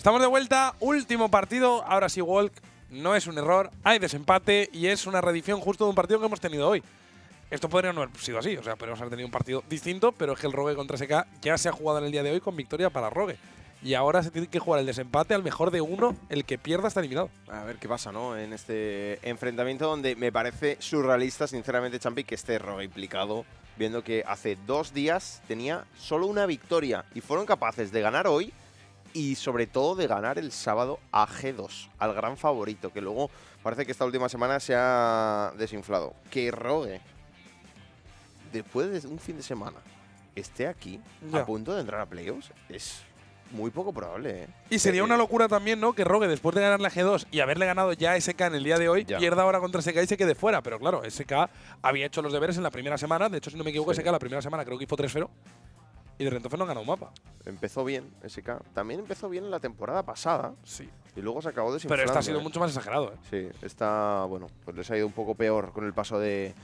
Estamos de vuelta, último partido. Ahora sí, Walk. No es un error, hay desempate y es una reedición justo de un partido que hemos tenido hoy. Esto podría no haber sido así, o sea, podríamos haber tenido un partido distinto, pero es que el Rogue contra SK ya se ha jugado en el día de hoy con victoria para Rogue. Y ahora se tiene que jugar el desempate al mejor de uno, el que pierda está eliminado. A ver qué pasa, ¿no? En este enfrentamiento donde me parece surrealista, sinceramente, Champi, que esté Rogue implicado, viendo que hace dos días tenía solo una victoria y fueron capaces de ganar hoy y sobre todo de ganar el sábado a G2, al gran favorito, que luego parece que esta última semana se ha desinflado. Que Rogue, después de un fin de semana, esté aquí Ya. a punto de entrar a playoffs, es muy poco probable. ¿eh? Y sería Eh, una locura también, ¿no? Que Rogue, después de ganar la G2 y haberle ganado ya a SK en el día de hoy, Ya. pierda ahora contra SK y se quede fuera. Pero claro, SK había hecho los deberes en la primera semana. De hecho, si no me equivoco, Sí. SK la primera semana creo que hizo 3-0. Y de repente no ganó un mapa. Empezó bien, SK. También empezó bien en la temporada pasada Sí. y luego se acabó Pero desinflando. esta ha sido ¿eh? mucho más exagerado, ¿eh? Sí, está, bueno, pues les ha ido un poco peor con el paso de,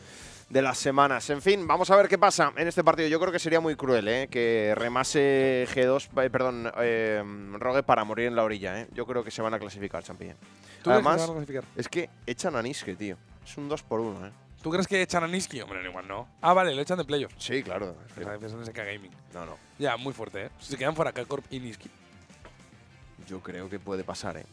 de las semanas. En fin, vamos a ver qué pasa en este partido. Yo creo que sería muy cruel, ¿eh? Que remase G2, eh, perdón, eh, Rogue para morir en la orilla, ¿eh? Yo creo que se van a clasificar, Champion. ¿Tú crees que Además, a clasificar? es que echan a Niske, tío. Es un 2 por 1 ¿eh? ¿Tú crees que echan a Niski? Hombre, no, igual no. Ah, vale, lo echan de playoffs. Sí, claro. es que- O sea, piensan en SK Gaming. No, no. Ya, muy fuerte, ¿eh? Se quedan fuera K-Corp y Niski. Yo creo que puede pasar, ¿eh?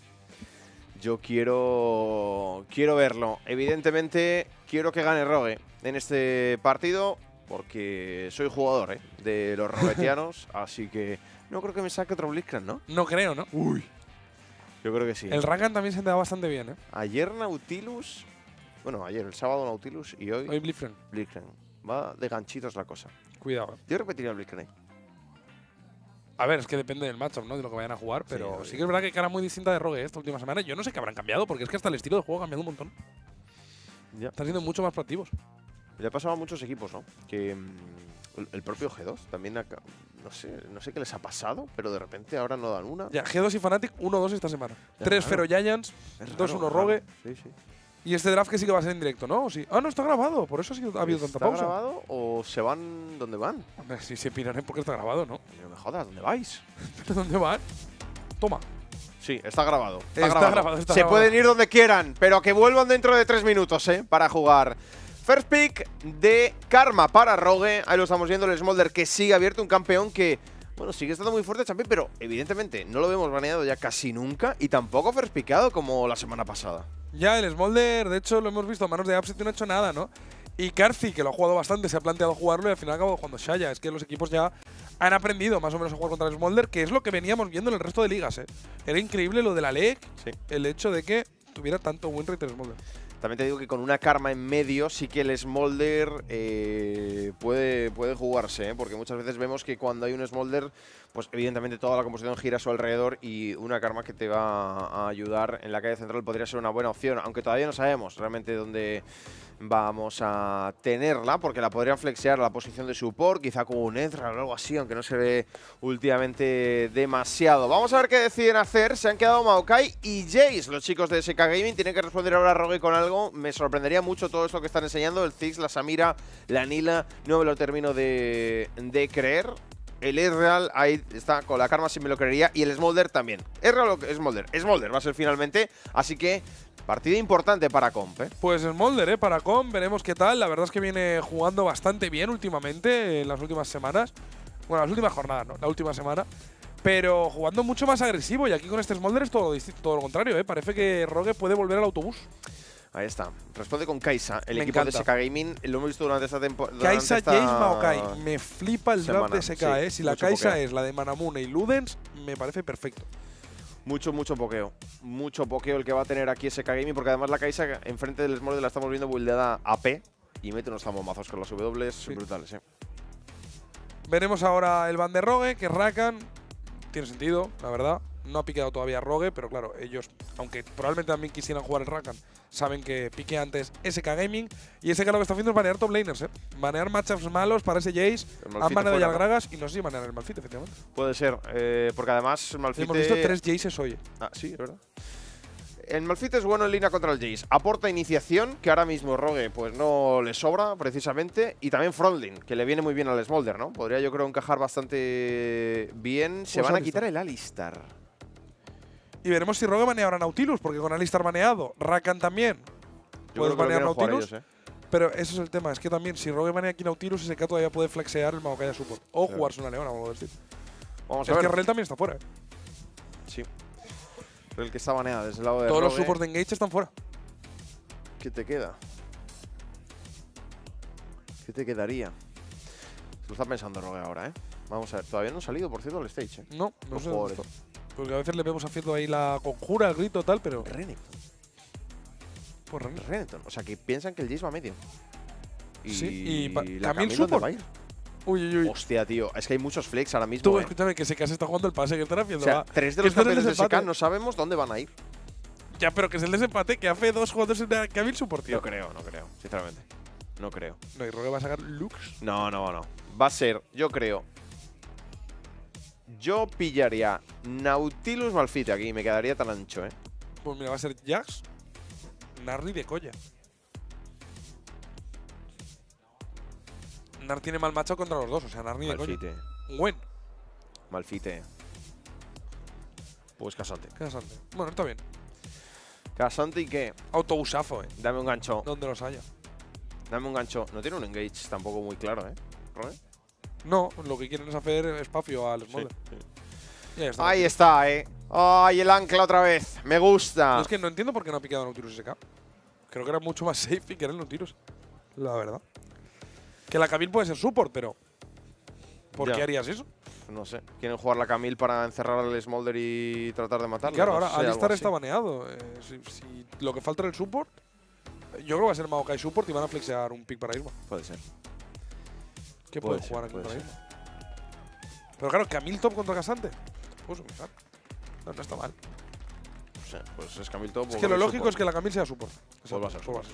Yo quiero quiero verlo. Evidentemente, quiero que gane Rogue en este partido porque soy jugador, ¿eh? De los roguetianos, así que no creo que me saque otro Blitzcrank, ¿no? No creo, ¿no? Uy. Yo creo que sí. El Rakan también se te da bastante bien, ¿eh? Ayer Nautilus, bueno, ayer el sábado Nautilus y hoy Hoy Blitzcrank. Blitzcrank. Va de ganchitos la cosa. Cuidado. ¿eh? Yo repetiría el. A ver, es que depende del matchup, ¿no? De lo que vayan a jugar, pero sí, que es verdad que cara muy distinta de Rogue esta última semana. Yo no sé qué habrán cambiado, porque es que hasta el estilo de juego ha cambiado un montón. Ya. Están siendo mucho más proactivos. Le ha pasado a muchos equipos, ¿no? Que mm, el- propio G2 también, no sé, no sé qué les ha pasado, pero de repente ahora no dan una. Ya, G2 y Fnatic 1-2 esta semana. Ya, 3 claro. Fero Giants, Es 2-1 raro, Rogue. Sí, sí. Y este draft que sí que va a ser en directo, ¿no? Ah, no, está grabado. Por eso sí ha habido tanta ¿Está pausa. grabado o se van donde van? Hombre, si se piraré porque está grabado, ¿no? No me jodas, ¿dónde vais? ¿Dónde van? Toma. Sí, está grabado. Está, Está grabado, está se grabado. pueden ir donde quieran, pero que vuelvan dentro de tres minutos, ¿eh? Para jugar. First pick de Karma para Rogue. Ahí lo estamos viendo, el Smolder que sigue abierto, un campeón que, bueno, sigue estando muy fuerte, Champion, pero evidentemente no lo vemos baneado ya casi nunca y tampoco first pickado como la semana pasada. Ya, el Smolder, de hecho, lo hemos visto a manos de Upset y no ha hecho nada, ¿no? Y Karthi, que lo ha jugado bastante, se ha planteado jugarlo y al final ha acabado jugando Shaya. Es que los equipos ya han aprendido más o menos a jugar contra el Smolder, que es lo que veníamos viendo en el resto de ligas, ¿eh? Era increíble lo de la LEC, Sí. el hecho de que tuviera tanto win rate el Smolder. También te digo que con una karma en medio sí que el Smolder eh, puede, puede jugarse, ¿eh? porque muchas veces vemos que cuando hay un Smolder, pues evidentemente toda la composición gira a su alrededor y una karma que te va a ayudar en la calle central podría ser una buena opción, aunque todavía no sabemos realmente dónde vamos a tenerla, porque la podrían flexear la posición de support, quizá como un Ezra o algo así, aunque no se ve últimamente demasiado. Vamos a ver qué deciden hacer. Se han quedado Maokai y Jace, los chicos de SK Gaming. Tienen que responder ahora a Rogue con algo. Me sorprendería mucho todo esto que están enseñando. El Ziggs, la Samira, la Nila. No me lo termino de creer. El Ezreal ahí está con la Karma si me lo creería. Y el Smolder también. Ezreal o Smolder. Smolder va a ser finalmente. Así que partida importante para Comp. ¿eh? Pues Smolder, ¿eh? Para Com, veremos qué tal. La verdad es que viene jugando bastante bien últimamente, en las últimas semanas. Bueno, las últimas jornadas, ¿no? La última semana. Pero jugando mucho más agresivo. Y aquí con este Smolder es todo, todo lo contrario, ¿eh? Parece que Rogue puede volver al autobús. Ahí está. Responde con Kaisa, el Me equipo encanta. de SK Gaming. Lo hemos visto durante esta temporada. Kaisa Jace Maokai. Me flipa el draft de SK, sí, ¿eh? Si la Kaisa pokeo. es la de Manamune y Ludens, me parece perfecto. Mucho, mucho pokeo. Mucho pokeo el que va a tener aquí SK Gaming, porque además la Kaisa enfrente del Smolder la estamos viendo buildeada AP y mete unos zamomazos con las W Sí. brutales, ¿eh? Veremos ahora el Rogue, que Rakan. Tiene sentido, la verdad. No ha piqueado todavía Rogue, pero claro, ellos, aunque probablemente también quisieran jugar el Rakan, saben que pique antes SK Gaming. Y SK lo que está haciendo es banear top laners, ¿eh? Banear matchups malos para ese Jace. Han baneado ya. Gragas y no sé si banear el Malfit, efectivamente. Puede ser, eh, porque además el Malfite… Hemos visto tres Jaces hoy. Ah, sí, es verdad. El Malfite es bueno en línea contra el Jace. Aporta iniciación, que ahora mismo Rogue pues no le sobra precisamente. Y también Frontline, que le viene muy bien al Smolder, ¿no? Podría yo creo encajar bastante bien. Se Pues van a quitar el Alistar. Y veremos si Rogue banea ahora Nautilus, porque con Alistar baneado, Rakan también. Yo Puedes que banear Nautilus. ellos, ¿eh? Pero ese es el tema, es que también si Rogue banea aquí Nautilus, SK todavía puede flexear el Maokaya Support. O jugarse una leona o algo del estilo. Vamos Es a que ver. Rel también está fuera. ¿eh? Sí. Pero el que está baneado desde el lado de Todos los supports de Engage están fuera. ¿Qué te queda? ¿Qué te quedaría? Se lo está pensando Rogue ahora, ¿eh? Vamos a ver. Todavía no ha salido, por cierto, el stage, ¿eh? No, no Los sé. Porque a veces le vemos haciendo ahí la conjura, el grito tal, pero. Renekton. Pues Ren- Renekton. O sea, que piensan que el Jace va medio. Y, Sí, y la Camille Camille, ¿dónde support. va a ir? Uy, uy, uy. Hostia, tío. Es que hay muchos flex ahora mismo, Tú, ¿eh? escúchame, que se se está jugando el pase que están O haciendo. sea, va. tres de los campeones de SK no sabemos dónde van a ir. Ya, pero que es el desempate que hace dos jugadores en la Camille Support, tío. No creo, no creo, sinceramente. No creo. No, y Rogue va a sacar Lux. No, no, no. Va a ser, yo creo. Yo pillaría Nautilus Malfite aquí y me quedaría tan ancho, ¿eh? Pues mira, va a ser Jax, Narri de Colla. Nar tiene mal macho contra los dos, o sea, Narri de Colla. Malfite. Buen, Malfite. Pues Casante. qué bastante. Bueno, está bien. Casante y qué? Autousafo, eh. Dame un gancho. Donde los haya. Dame un gancho. No tiene un engage tampoco muy claro, ¿eh? No, lo que quieren es hacer espacio al Smolder. Ahí está. Ahí está, ¿eh? ¡Ay, el ancla otra vez! Me gusta. Es que no entiendo por qué no ha picado Nautilus SK. Creo que era mucho más safe que era el Nautilus. La verdad. Que la Camille puede ser support, pero. ¿Por Ya. qué harías eso? No sé. ¿Quieren jugar la Camille para encerrar al Smolder y tratar de Y matarlo? claro, No ahora Alistar está baneado. Eh, si, si lo que falta era el support, yo creo que va a ser Maokai support y van a flexear un pick para Isma. Puede ser. ¿Qué Puede pueden ser, jugar aquí puede para? Pero claro, Camille top contra Casante. Pues, no, no está mal. Pues es Camille top. Es que lo lógico support. es que la Camille sea support. Pues va a ser support.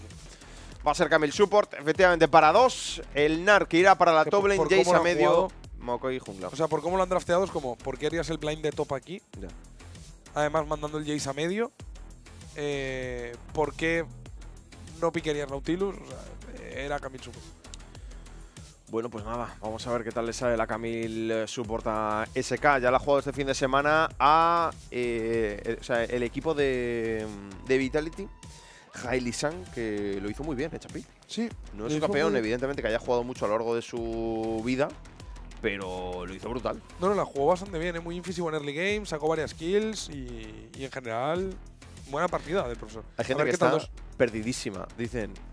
Va a ser Camille Support, efectivamente, para dos. El Nar que irá para la Que top lane, Jace a medio, Moko y jungla. O sea, por cómo lo han drafteado es como, ¿por qué harías el blind de top aquí? Ya. Además, mandando el Jace a medio. Eh, ¿Por qué no piquerías Nautilus? O sea, era Camille support. Bueno, pues nada, vamos a ver qué tal le sale la Camille eh, Support a SK. Ya la ha jugado este fin de semana a eh, el, o sea, el equipo de, de Vitality, Hailey San, que lo hizo muy bien, ¿eh, Chapi? Sí. No es un campeón, evidentemente, que haya jugado mucho a lo largo de su vida, pero lo hizo brutal. No, no, la jugó bastante bien, es muy incisivo en early game, sacó varias kills y, y en general, buena partida del profesor. Hay gente que está dos. perdidísima. Dicen, "Mm,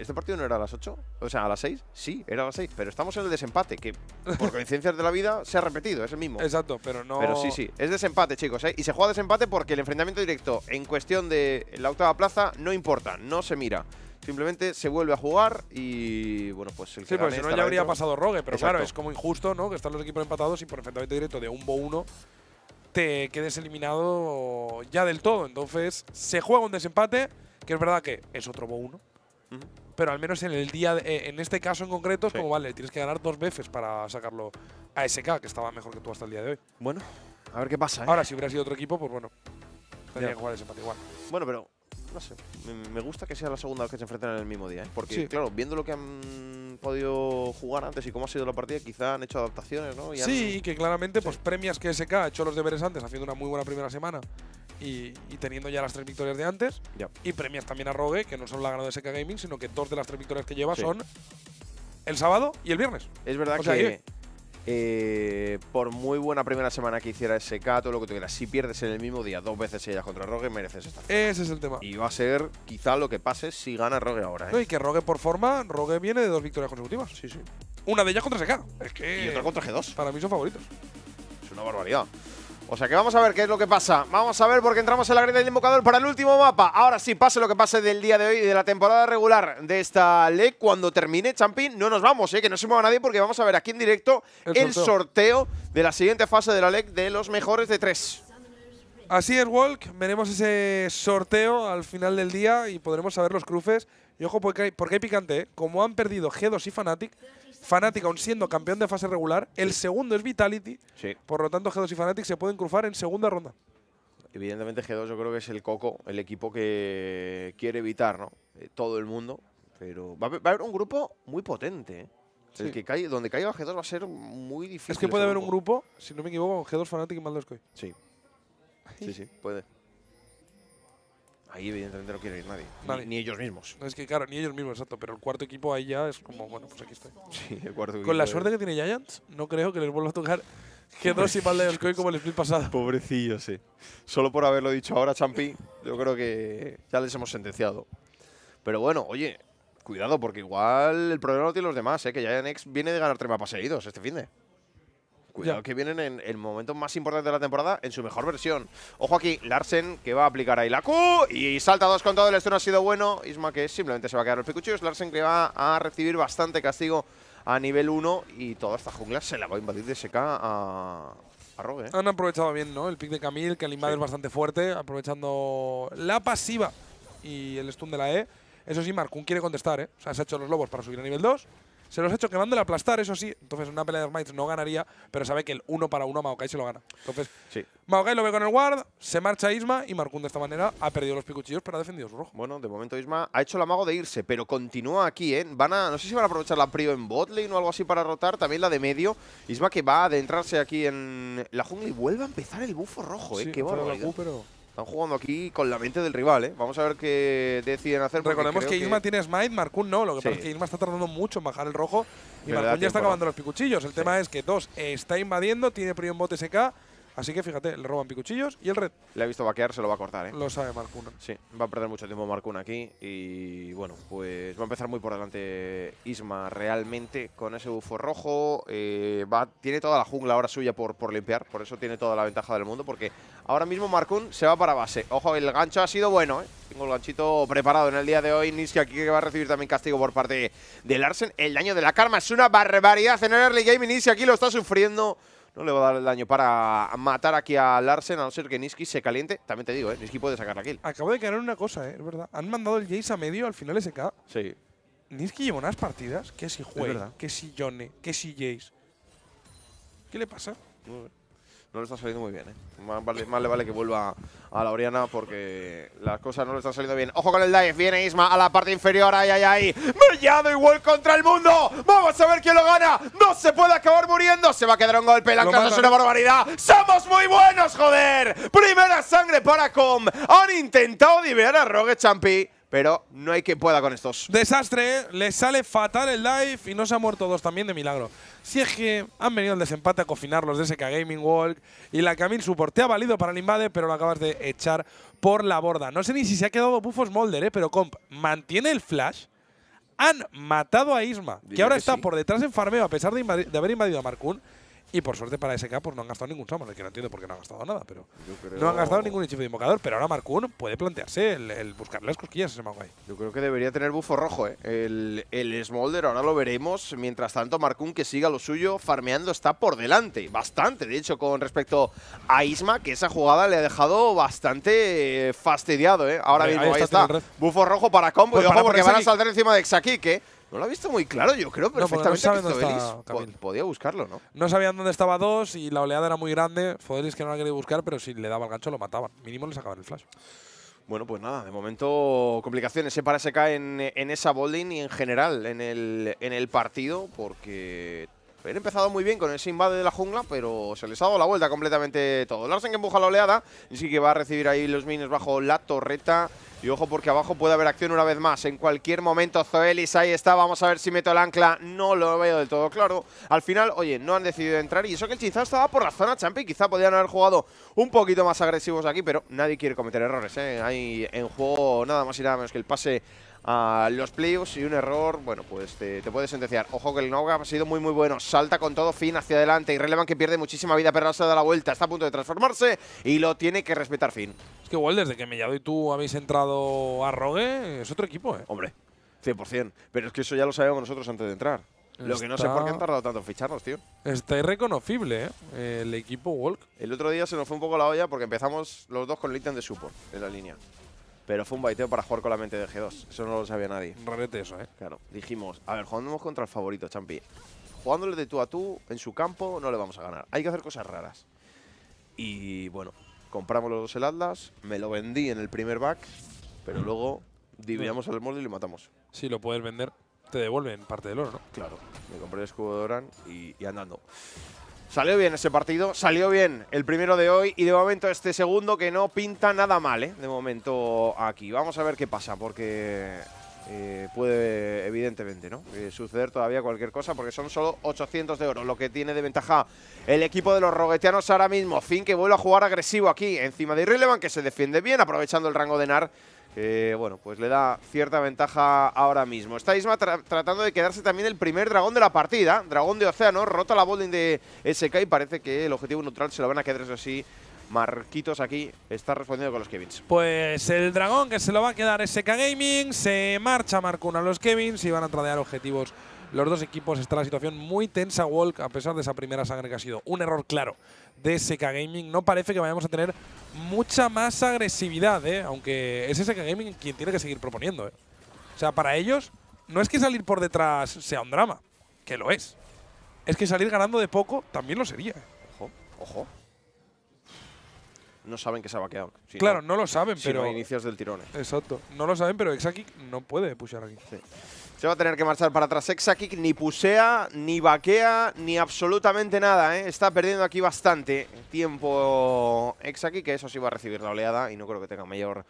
¿este partido no era a las 8? O sea, a las 6. Sí, era a las 6, pero estamos en el desempate, que por coincidencias de la vida se ha repetido, es el mismo. Exacto, pero no. Pero sí, sí, es desempate, chicos. ¿eh? Y se juega desempate porque el enfrentamiento directo en cuestión de la octava plaza no importa, no se mira. Simplemente se vuelve a jugar y bueno, pues el que Sí, porque si no ya habría dentro. pasado Rogue, pero Exacto. claro, es como injusto, ¿no? Que están los equipos empatados y por enfrentamiento directo de un Bo 1 te quedes eliminado ya del todo. Entonces, se juega un desempate, que es verdad que es otro Bo 1, Pero al menos en el día, de- en este caso en concreto, es Sí. como, vale, tienes que ganar dos veces para sacarlo a SK, que estaba mejor que tú hasta el día de hoy. Bueno, a ver qué pasa. ¿eh? Ahora, si hubiera sido otro equipo, pues bueno, tendría Ya. que jugar desempate igual. Bueno, pero no sé. Me, gusta que sea la segunda vez que se enfrentan en el mismo día. ¿eh? Porque, Sí. claro, viendo lo que han podido jugar antes y cómo ha sido la partida, quizá han hecho adaptaciones, ¿no? Y han- Sí, y que claramente Sí. pues premias que SK ha hecho los deberes antes, haciendo una muy buena primera semana y, y teniendo ya las tres victorias de antes. Ya. Y premias también a Rogue, que no solo la ha ganado SK Gaming, sino que dos de las tres victorias que lleva Sí. son el sábado y el viernes. Es verdad O sea, que que- eh, por muy buena primera semana que hiciera SK, todo lo que tú quieras, si pierdes en el mismo día dos veces seguidas contra Rogue, mereces estar. Ese es el tema. Y va a ser quizá lo que pase si gana Rogue ahora. ¿eh? No, y que Rogue por forma, Rogue viene de dos victorias consecutivas. Sí, sí. Una de ellas contra SK. Es que Y otra contra G2. para mí son favoritos. Es una barbaridad. O sea que vamos a ver qué es lo que pasa. Vamos a ver porque entramos en la grita del invocador para el último mapa. Ahora sí, pase lo que pase del día de hoy y de la temporada regular de esta LEC. Cuando termine Champion, no nos vamos, ¿eh? que no se mueva nadie porque vamos a ver aquí en directo el, El sorteo. de la siguiente fase de la LEC de los mejores de tres. Así es, Walk. Veremos ese sorteo al final del día y podremos saber los cruces. Y ojo, porque hay, porque hay picante, ¿eh? Como han perdido G2 y Fnatic, Fnatic aún siendo campeón de fase regular, el segundo es Vitality. Sí. Por lo tanto, G2 y Fnatic se pueden cruzar en segunda ronda. Evidentemente G2 yo creo que es el coco, el equipo que quiere evitar, ¿no? Eh, todo el mundo. Pero va a, haber, va a haber un grupo muy potente, ¿eh? El Sí. que caiga, donde caiga G2 va a ser muy difícil. Es que puede haber un grupo, si no me equivoco, con G2, Fnatic y Maldoscoy. Sí. Sí, sí, puede. Ahí evidentemente no quiere ir nadie. Ni- ellos mismos. Es que claro, ni ellos mismos, exacto, pero el cuarto equipo ahí ya es como, bueno, pues aquí estoy. Sí, el cuarto Con equipo la de- suerte que tiene Giants, no creo que les vuelva a tocar que dos y Valde Coin como el split pasado. Pobrecillo, sí. Solo por haberlo dicho ahora, Champi, yo creo que ya les hemos sentenciado. Pero bueno, oye, cuidado, porque igual el problema lo tienen los demás, ¿eh? que Nex viene de ganar tres mapas seguidos este fin de. Cuidado Ya. que vienen en el momento más importante de la temporada en su mejor versión. Ojo aquí, Larsen que va a aplicar ahí la Q y salta dos con todo. El esto no ha sido bueno. Isma que simplemente se va a quedar los picuchillos. Larsen que va a recibir bastante castigo a nivel 1 y toda esta jungla se la va a invadir de SK a, a Rogue. ¿eh? Han aprovechado bien, ¿no? El pick de Camille, que el invade Sí. es bastante fuerte, aprovechando la pasiva y el stun de la E. Eso sí, Markun quiere contestar, ¿eh? O sea, se ha hecho los lobos para subir a nivel 2. Se los ha hecho quemándole aplastar, eso sí. Entonces, en una pelea de Smites no ganaría, pero sabe que el uno para uno Maokai se lo gana. Entonces, Sí. Maokai lo ve con el ward, se marcha Isma y Markun de esta manera ha perdido los picuchillos, pero ha defendido su rojo. Bueno, de momento Isma ha hecho el amago de irse, pero continúa aquí, ¿eh? Van a, no sé si van a aprovechar la prio en botlane o algo así para rotar, también la de medio. Isma que va a adentrarse aquí en la jungla y vuelve a empezar el bufo rojo, ¿eh? Sí, Qué barbaridad. Están jugando aquí con la mente del rival, ¿eh? Vamos a ver qué deciden hacer. Recordemos que Isma tiene Smite, Markun no. Lo que Sí. pasa es que Isma está tardando mucho en bajar el rojo y Que Markun ya está tiempo, ¿no? acabando los picuchillos. El tema es que dos está invadiendo, tiene prio en bot SK, así que fíjate, le roban picuchillos y el red Le ha visto vaquear, se lo va a cortar, ¿eh? lo sabe Markun. Sí, va a perder mucho tiempo Marcun aquí y bueno, pues va a empezar muy por delante Isma realmente con ese bufo rojo. eh, va, tiene toda la jungla ahora suya por, por limpiar, por eso tiene toda la ventaja del mundo, porque ahora mismo Marcun se va para base. Ojo, el gancho ha sido bueno, ¿eh? Tengo el ganchito preparado en el día de hoy. Niski aquí que va a recibir también castigo por parte de Larsen. El daño de la karma es una barbaridad en el early game Niski aquí lo está sufriendo. No le va a dar el daño para matar aquí a Larsen, a no ser que Niski se caliente. También te digo, ¿eh? Niski puede sacar la kill. Acabo de en una cosa, eh, es verdad. Han mandado el Jace a medio al final SK. Sí. Niski lleva unas partidas que si verdad. que si Yone, que si Jace. ¿Qué le pasa? No le está saliendo muy bien, ¿eh? Más vale, más le vale que vuelva a la Oriana porque las cosas no le están saliendo bien. Ojo con el dive, viene Isma a la parte inferior, ay, ay, ay. Mellado igual contra el mundo. Vamos a ver quién lo gana. No se puede acabar muriendo. Se va a quedar un golpe. La casa es una barbaridad. ¡Somos muy buenos, joder! Primera sangre para Com. Han intentado divear a Rogue Champi, pero no hay quien pueda con estos. Desastre, ¿eh? le sale fatal el live y no se han muerto dos también de milagro. Si es que han venido al desempate a cofinar los de SK Gaming Walk y la Camille Support te ha valido para el invade, pero lo acabas de echar por la borda. No sé ni si se ha quedado bufo Smolder, ¿eh? pero comp, mantiene el flash. Han matado a Isma, que ahora que está sí. por detrás en farmeo a pesar de, de haber invadido a Markun. Y por suerte para SK pues no han gastado ningún summon, que no entiendo por qué no han gastado nada, pero no han gastado ningún hechizo de invocador. Pero ahora Markun puede plantearse el, el buscar las cosquillas a ese Maguay. Yo creo que debería tener bufo rojo, ¿eh? El, el Smolder, ahora lo veremos. Mientras tanto, Markun, que siga lo suyo, farmeando, está por delante. Bastante, de hecho, con respecto a Isma, que esa jugada le ha dejado bastante eh, fastidiado, ¿eh? Ahora mismo, ahí ahí está. Bufo rojo para combo. Pues y ojo, porque van a saltar encima de Xaki, que no lo ha visto muy claro, yo creo no perfectamente que está po- podía buscarlo, ¿no? No sabían dónde estaba dos y la oleada era muy grande. Fodelis que no la quería buscar, pero si le daba el gancho lo mataban. Mínimo le sacaban el flash. Bueno, pues nada, de momento complicaciones ¿eh? para SK en, en esa bowling y en general en el, en el partido, porque habían empezado muy bien con ese invade de la jungla, pero se les ha dado la vuelta completamente todo. Larsen que empuja la oleada, y sí que va a recibir ahí los minions bajo la torreta. Y ojo porque abajo puede haber acción una vez más. En cualquier momento Zoelis ahí está. Vamos a ver si meto el ancla. No lo veo del todo claro. Al final, oye, no han decidido entrar. Y eso que el Chinzao estaba por la zona champi. Quizá podían haber jugado un poquito más agresivos aquí. Pero nadie quiere cometer errores. ¿eh? Hay en juego nada más y nada menos que el pase a los playoffs y un error, bueno, pues te, te puede sentenciar. Ojo que el Noga ha sido muy muy bueno. Salta con todo fin hacia adelante. Y Relevan que pierde muchísima vida, pero se da la vuelta. Está a punto de transformarse y lo tiene que respetar fin. Es que igual desde que Mellado y tú habéis entrado a Rogue, es otro equipo, ¿eh? Hombre, 100%. Pero es que eso ya lo sabíamos nosotros antes de entrar. Lo que no sé por qué han tardado tanto en ficharnos, tío. Está irreconocible, ¿eh? El equipo Walk. El otro día se nos fue un poco la olla porque empezamos los dos con el ítem de support en la línea. Pero fue un baiteo para jugar con la mente de G2. Eso no lo sabía nadie. Rarete eso, ¿eh? Claro, dijimos, a ver, jugamos contra el favorito, Champi. Jugándole de tú a tú, en su campo, no le vamos a ganar. Hay que hacer cosas raras. Y bueno, compramos los dos el Atlas, me lo vendí en el primer back, pero luego dividamos al molde y lo matamos. Si lo puedes vender, te devuelven parte del oro, ¿no? Claro, me compré el escudo de Oran y, y andando. Salió bien ese partido, salió bien el primero de hoy y de momento este segundo que no pinta nada mal, ¿eh? De momento aquí. Vamos a ver qué pasa, porque eh, puede, evidentemente, ¿no? Eh, suceder todavía cualquier cosa, porque son solo 800 de oro, lo que tiene de ventaja el equipo de los roguetianos ahora mismo. Fin que vuelve a jugar agresivo aquí, encima de Irrelevant, que se defiende bien, aprovechando el rango de Nar que bueno, pues le da cierta ventaja ahora mismo. Está Isma tratando de quedarse también el primer dragón de la partida, dragón de océano, rota la bolding de SK y parece que el objetivo neutral se lo van a quedar eso sí. Marquitos aquí está respondiendo con los Kevins. Pues el dragón que se lo va a quedar SK Gaming, se marcha Marcuna a los Kevins y van a tradear objetivos los dos equipos. Está la situación muy tensa, Walk, a pesar de esa primera sangre que ha sido un error claro de SK Gaming. No parece que vayamos a tener mucha más agresividad, ¿eh? aunque es SK Gaming quien tiene que seguir proponiendo. ¿eh? O sea, para ellos no es que salir por detrás sea un drama, que lo es. Es que salir ganando de poco también lo sería. Ojo, ojo. No saben que se ha vaqueado. claro, no, lo saben, pero. inicios del tirón. ¿eh? Exacto. No lo saben, pero Exaki no puede pushar aquí. Se va a tener que marchar para atrás. Exakik ni pusea, ni vaquea, ni absolutamente nada. ¿eh? Está perdiendo aquí bastante tiempo Exakik, que eso sí va a recibir la oleada y no creo que tenga mayor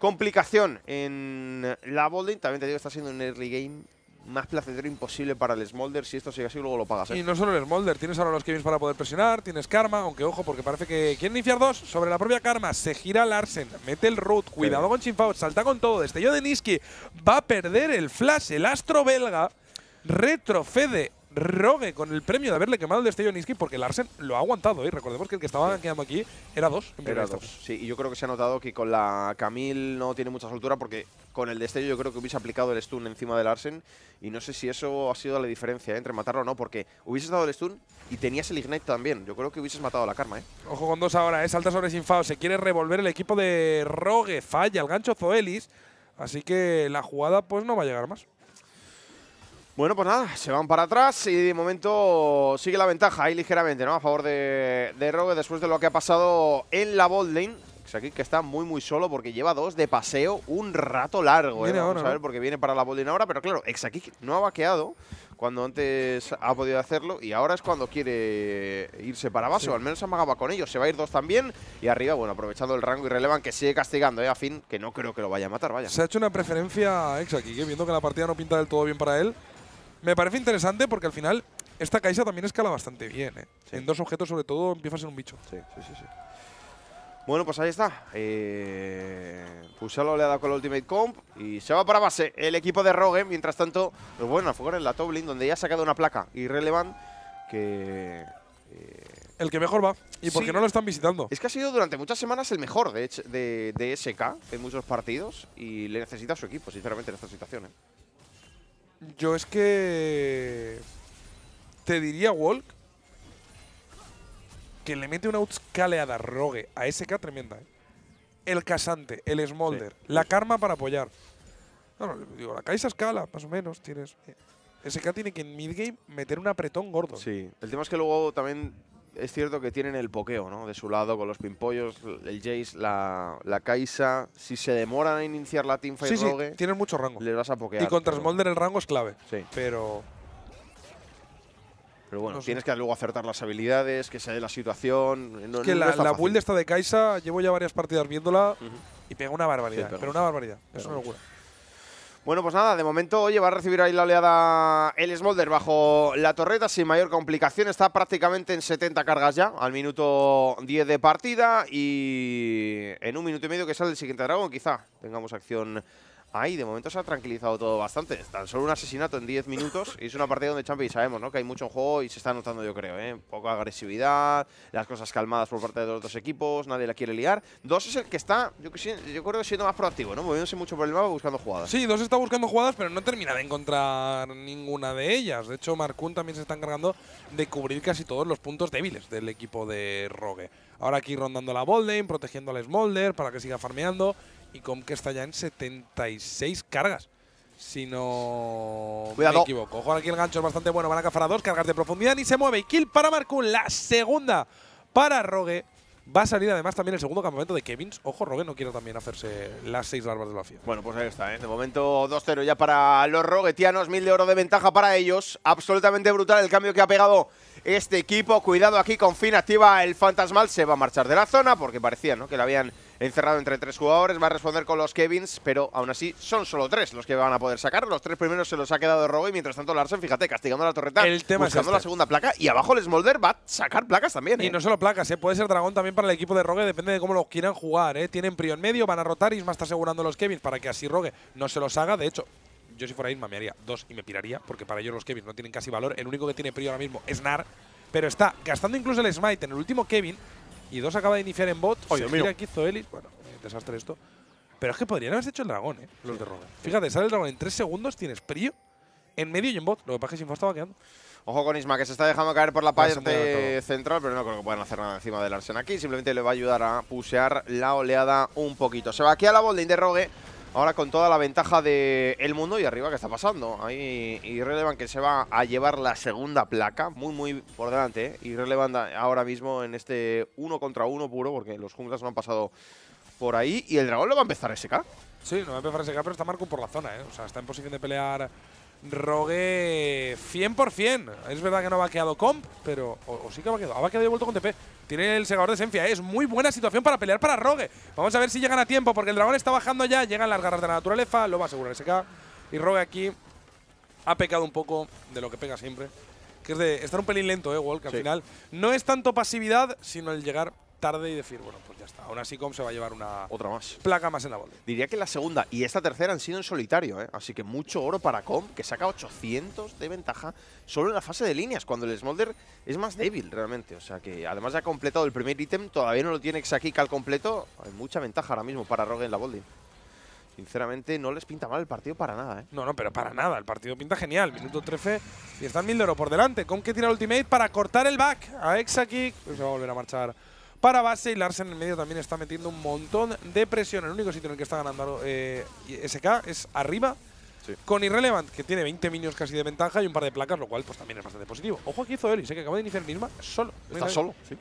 complicación en la Bolding. También te digo, está siendo un early game más placentero imposible para el Smolder. Si esto sigue así, luego lo pagas. ¿eh? Y no solo el Smolder, tienes ahora los Kevins para poder presionar, tienes Karma, aunque ojo, porque parece que quieren iniciar dos. Sobre la propia Karma, se gira Larsen, mete el root, cuidado con Chinfao, salta con todo. Destello de Niski, va a perder el flash, el astro belga, retrocede Rogue con el premio de haberle quemado el destello a Niski porque Larsen lo ha aguantado. ¿eh? Recordemos que el que estaba quedando aquí era dos. era dos. Sí, y yo creo que se ha notado que con la Camille no tiene mucha soltura porque con el destello yo creo que hubiese aplicado el stun encima de Larsen y no sé si eso ha sido la diferencia ¿eh? entre matarlo o no porque hubieses dado el stun y tenías el ignite también. Yo creo que hubieses matado a la Karma. ¿eh? Ojo con dos ahora, ¿eh? salta sobre Sinfao, se quiere revolver el equipo de Rogue, falla el gancho Zoelis, así que la jugada pues no va a llegar más. Bueno, pues nada, se van para atrás y de momento sigue la ventaja ahí ligeramente, ¿no? A favor de, de Rogue después de lo que ha pasado en la bold lane. Aquí que está muy muy solo porque lleva dos de paseo un rato largo. ¿eh? Vamos a ver porque viene para la bolding ahora, pero claro, Exakik no ha vaqueado cuando antes ha podido hacerlo y ahora es cuando quiere irse para base, o al menos amagaba con ellos. Se va a ir dos también y arriba, bueno, aprovechando el rango y que sigue castigando, ¿eh? a fin, que no creo que lo vaya a matar, vaya. Se ha hecho una preferencia a Exakik, ¿eh? viendo que la partida no pinta del todo bien para él. Me parece interesante porque al final esta Kaisa también escala bastante bien. ¿eh? En dos objetos, sobre todo, empieza a ser un bicho. Sí, sí, sí. sí. Bueno, pues ahí está. Eh, Pusalo le ha dado con la Ultimate Comp y se va para base el equipo de Rogue. Mientras tanto, pues bueno, a jugar en la Toblin, donde ya ha sacado una placa irrelevant que… Eh, el que mejor va. ¿Y por qué no lo están visitando? Es que ha sido durante muchas semanas el mejor de, de, de SK en muchos partidos y le necesita a su equipo, sinceramente, en esta situación. ¿eh? Yo es que te diría Walk que le mete una outscaleada rogue a SK tremenda. ¿eh? El casante, el smolder, la karma para apoyar. No, digo, la Kaisa escala, más o menos. Tienes. Eh, SK tiene que en midgame meter un apretón gordo. Sí, el tema es que luego también es cierto que tienen el pokeo, ¿no? De su lado, con los pimpollos, el Jace, la, la Kaisa. Si se demoran en iniciar la teamfight sí, Rogue, sí, tienen mucho rango. Les vas a pokear. Y contra Smolder el rango es clave. Sí. Pero. Pero bueno, tienes que luego acertar las habilidades, que se dé la situación. es que la, la build esta de Kaisa, llevo ya varias partidas viéndola y pega una barbaridad. pero una barbaridad. Es una locura. Bueno, pues nada, de momento, oye, va a recibir ahí la oleada el Smolder bajo la torreta sin mayor complicación. Está prácticamente en 70 cargas ya, al minuto 10 de partida. Y en un minuto y medio que sale el siguiente dragón, quizá tengamos acción Ahí, de momento se ha tranquilizado todo bastante. Tan solo un asesinato en 10 minutos y es una partida donde Champions sabemos ¿no? que hay mucho en juego y se está notando, yo creo. ¿eh? Poca agresividad, las cosas calmadas por parte de los dos equipos, nadie la quiere liar. Dos es el que está, yo, creo siendo más proactivo, ¿no? moviéndose mucho por el mapa buscando jugadas. Sí, dos está buscando jugadas, pero no termina de encontrar ninguna de ellas. De hecho, Markun también se está encargando de cubrir casi todos los puntos débiles del equipo de Rogue. Ahora aquí rondando la Bolden, protegiendo al Smolder para que siga farmeando y con que está ya en 76 cargas. Si no me equivoco. Ojo, aquí el gancho es bastante bueno. Van a cazar a dos cargas de profundidad y se mueve. Y kill para Markun. La segunda para Rogue. Va a salir además también el segundo campamento de Kevins. Ojo, Rogue no quiere también hacerse las seis larvas de la FIA. Bueno, pues ahí está, ¿eh? De momento 2-0 ya para los roguetianos, mil de oro de ventaja para ellos. Absolutamente brutal el cambio que ha pegado este equipo. Cuidado aquí con Fin, activa el fantasmal, se va a marchar de la zona porque parecía ¿no? que le habían encerrado entre tres jugadores. Va a responder con los Kevins, pero aún así son solo tres los que van a poder sacar. Los tres primeros se los ha quedado Rogue y mientras tanto Larsen, fíjate, castigando la torreta, El tema es buscando este. la segunda placa. Y abajo el Smolder va a sacar placas también. Y ¿eh? no solo placas, ¿eh? puede ser dragón también para el equipo de Rogue, depende de cómo lo quieran jugar. ¿eh? Tienen Prio en medio, van a rotar, Isma está asegurando los Kevins para que así Rogue no se los haga. De hecho, yo si fuera Isma me haría dos y me piraría, porque para ellos los Kevins no tienen casi valor. El único que tiene Prio ahora mismo es Nar, pero está gastando incluso el Smite en el último Kevin y dos acaba de iniciar en bot. Ay, se mío. aquí Zoelis. Bueno, eh, desastre esto. Pero es que podrían haberse hecho el dragón, ¿eh? los de Rogue. Fíjate, sale el dragón en tres segundos, tienes Prio en medio y en bot. Lo que pasa es que Sinfo estaba quedando. Ojo con Isma, que se está dejando caer por la parte central, pero no creo que puedan hacer nada encima del Arsen aquí. Simplemente le va a ayudar a pusear la oleada un poquito. Se va aquí a la bolding de Rogue. Ahora con toda la ventaja del el mundo y arriba, ¿qué está pasando? Ahí Irrelevant que se va a llevar la segunda placa, muy, muy por delante. ¿eh? Irrelevant ahora mismo en este uno contra uno puro, porque los junglas no han pasado por ahí. Y el dragón lo va a empezar a SK. Sí, no va a empezar a secar, pero está Marco por la zona, ¿eh? O sea, está en posición de pelear Rogue 100%. Es verdad que no ha vaqueado comp, pero. O, o sí que ha vaqueado. Ha ha vuelto con TP. Tiene el segador de Senfia. ¿eh? Es muy buena situación para pelear para Rogue. Vamos a ver si llegan a tiempo, porque el dragón está bajando ya. Llegan las garras de la naturaleza. Lo va a asegurar SK. Y Rogue aquí ha pecado un poco de lo que pega siempre. Que es de estar un pelín lento, ¿eh, Walk? Al Sí. final no es tanto pasividad, sino el llegar tarde y decir, bueno, pues ya está. Aún así, comp se va a llevar una Otra más. placa más en la bola. Diría que la segunda y esta tercera han sido en solitario, ¿eh? así que mucho oro para Com, que saca 800 de ventaja solo en la fase de líneas, cuando el Smolder es más débil realmente. O sea que además de ha completado el primer ítem, todavía no lo tiene Xakik al completo. Hay mucha ventaja ahora mismo para Rogue en la bolding. Sinceramente, no les pinta mal el partido para nada, ¿eh? No, no, pero para nada. El partido pinta genial. Minuto 13 y están mil de oro por delante. Con que tira ultimate para cortar el back a Exakick. Se va a volver a marchar para base. Y Larsen en el medio también está metiendo un montón de presión. El único sitio en el que está ganando eh, SK es arriba. Sí. Con Irrelevant, que tiene 20 minions casi de ventaja y un par de placas, lo cual pues también es bastante positivo. Ojo aquí hizo Elis, eh, que acaba de iniciar misma solo. ¿Está solo? Sí.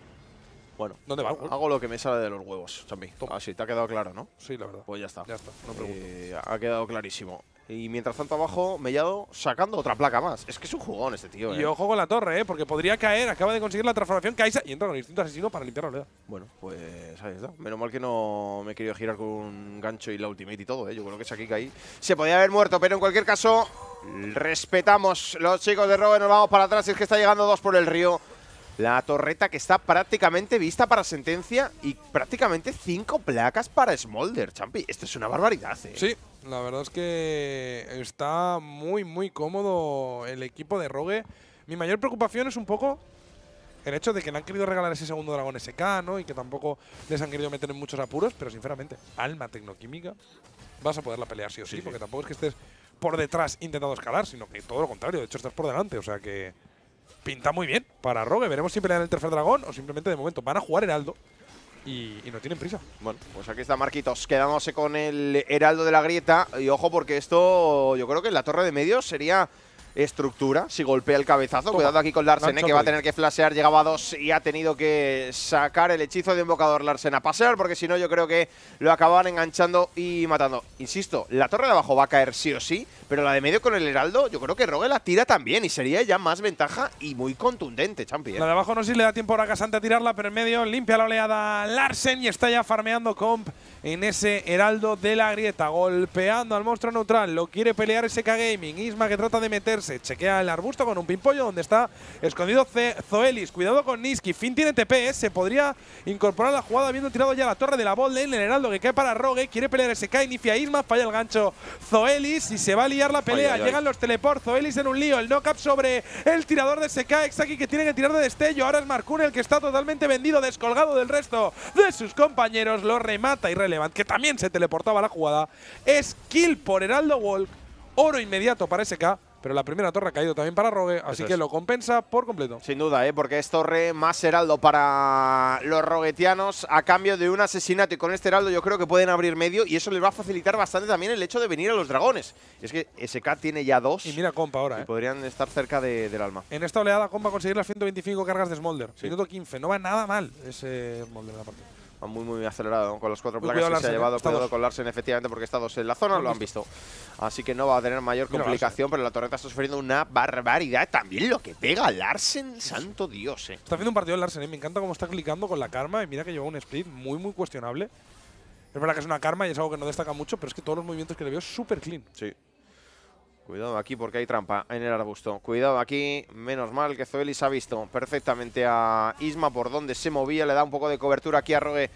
Bueno, ¿Dónde va hago lo que me sale de los huevos, Champi. Así, te ha quedado claro, ¿no? Sí, la verdad. Pues ya está. Ya está, no pregunto. Eh, ha quedado clarísimo. Y mientras tanto abajo, Mellado sacando otra placa más. Es que es un jugón este tío, Y ¿eh? ojo con la torre, ¿eh? porque podría caer. Acaba de conseguir la transformación Kaisa y entra con el instinto asesino para limpiar la oleada. Bueno, pues ahí está. Menos mal que no me he querido girar con un gancho y la ultimate y todo, ¿eh? Yo creo que Shakik ahí se podía haber muerto, pero en cualquier caso, respetamos los chicos de Rogue, nos vamos para atrás. y Es que está llegando dos por el río. La torreta que está prácticamente vista para sentencia y prácticamente cinco placas para Smolder, Champi. Esto es una barbaridad, ¿eh? Sí, la verdad es que está muy, muy cómodo el equipo de Rogue. Mi mayor preocupación es un poco el hecho de que no han querido regalar ese segundo dragón SK, ¿no? Y que tampoco les han querido meter en muchos apuros, pero sinceramente, alma tecnoquímica, vas a poderla pelear sí o sí, Sí, sí. porque tampoco es que estés por detrás intentando escalar, sino que todo lo contrario, de hecho estás por delante, o sea que pinta muy bien para Rogue. Veremos si pelean el tercer dragón o simplemente de momento van a jugar Heraldo y, y no tienen prisa. Bueno, pues aquí está Marquitos quedándose con el Heraldo de la Grieta. Y ojo, porque esto yo creo que en la torre de medio sería estructura si golpea el cabezazo. Toma. Cuidado aquí con Larsen, eh, que va a tener que flashear. Llegaba a dos y ha tenido que sacar el hechizo de invocador Larsen a pasear, porque si no, yo creo que lo acababan enganchando y matando. Insisto, la torre de abajo va a caer sí o sí, pero la de medio con el Heraldo, yo creo que Rogue la tira también y sería ya más ventaja y muy contundente, Champi. ¿eh? La de abajo no sé si le da tiempo ahora a Casante a tirarla, pero en medio limpia la oleada Larsen y está ya farmeando Comp en ese heraldo de la grieta, golpeando al monstruo neutral. Lo quiere pelear SK Gaming. Isma que trata de meterse, chequea el arbusto con un pimpollo donde está escondido Zoelis. Cuidado con Niski. Finn tiene TP, ¿eh? se podría incorporar a la jugada habiendo tirado ya la torre de la bot lane. El heraldo que cae para Rogue, quiere pelear SK, inicia Isma, falla el gancho Zoelis y se va a liar la pelea. Ay, ay, ay. Llegan los teleport, Zoelis en un lío, el knock-up sobre el tirador de SK, Exaki que tiene que tirar de destello, ahora es Marcun el que está totalmente vendido, descolgado del resto de sus compañeros, lo remata Irrelevant, que también se teleportaba la jugada, es kill por Heraldo Walk, oro inmediato para SK, pero la primera torre ha caído también para Rogue, así Eso que es. lo compensa por completo. Sin duda, ¿eh? porque es torre más heraldo para los roguetianos a cambio de un asesinato. Y con este heraldo yo creo que pueden abrir medio y eso les va a facilitar bastante también el hecho de venir a los dragones. Y es que SK tiene ya dos Y mira Compa ahora, y ¿eh? podrían estar cerca de- del alma. En esta oleada Compa conseguir las 125 cargas de Smolder. Sí. Minuto 15, no va nada mal ese Smolder en la partida. Va muy, muy acelerado con las cuatro Uy, placas que se ha ¿eh? llevado. Está Cuidado dos. con Larsen, efectivamente, porque está dos en la zona, Lo han visto. Así que no va a tener mayor complicación, pero la torreta está sufriendo una barbaridad. También lo que pega Larsen, santo Dios, eh. Está haciendo un partido Larsen, ¿eh? me encanta cómo está clicando con la karma y mira que lleva un split muy, muy cuestionable. Es verdad que es una karma y es algo que no destaca mucho, pero es que todos los movimientos que le veo es súper clean. Sí. Cuidado aquí porque hay trampa en el arbusto. Cuidado aquí, menos mal que Zoelis ha visto perfectamente a Isma por donde se movía. Le da un poco de cobertura aquí a Rogue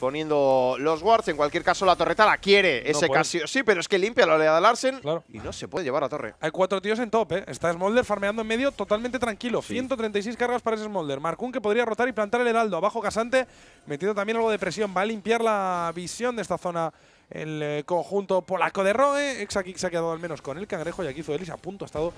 poniendo los wards. En cualquier caso, la torreta la quiere. No Ese. Casio sí, pero es que limpia la oleada Larsen Claro. y no se puede llevar a torre. Hay cuatro tíos en top, ¿eh? Está Smolder farmeando en medio totalmente tranquilo. Sí. 136 cargas para ese Smolder. Markun que podría rotar y plantar el heraldo. Abajo Casante, metiendo también algo de presión. Va a limpiar la visión de esta zona el eh, conjunto polaco de Roe. Exakik se ha quedado al menos con el cangrejo y aquí Zuelis a punto ha estado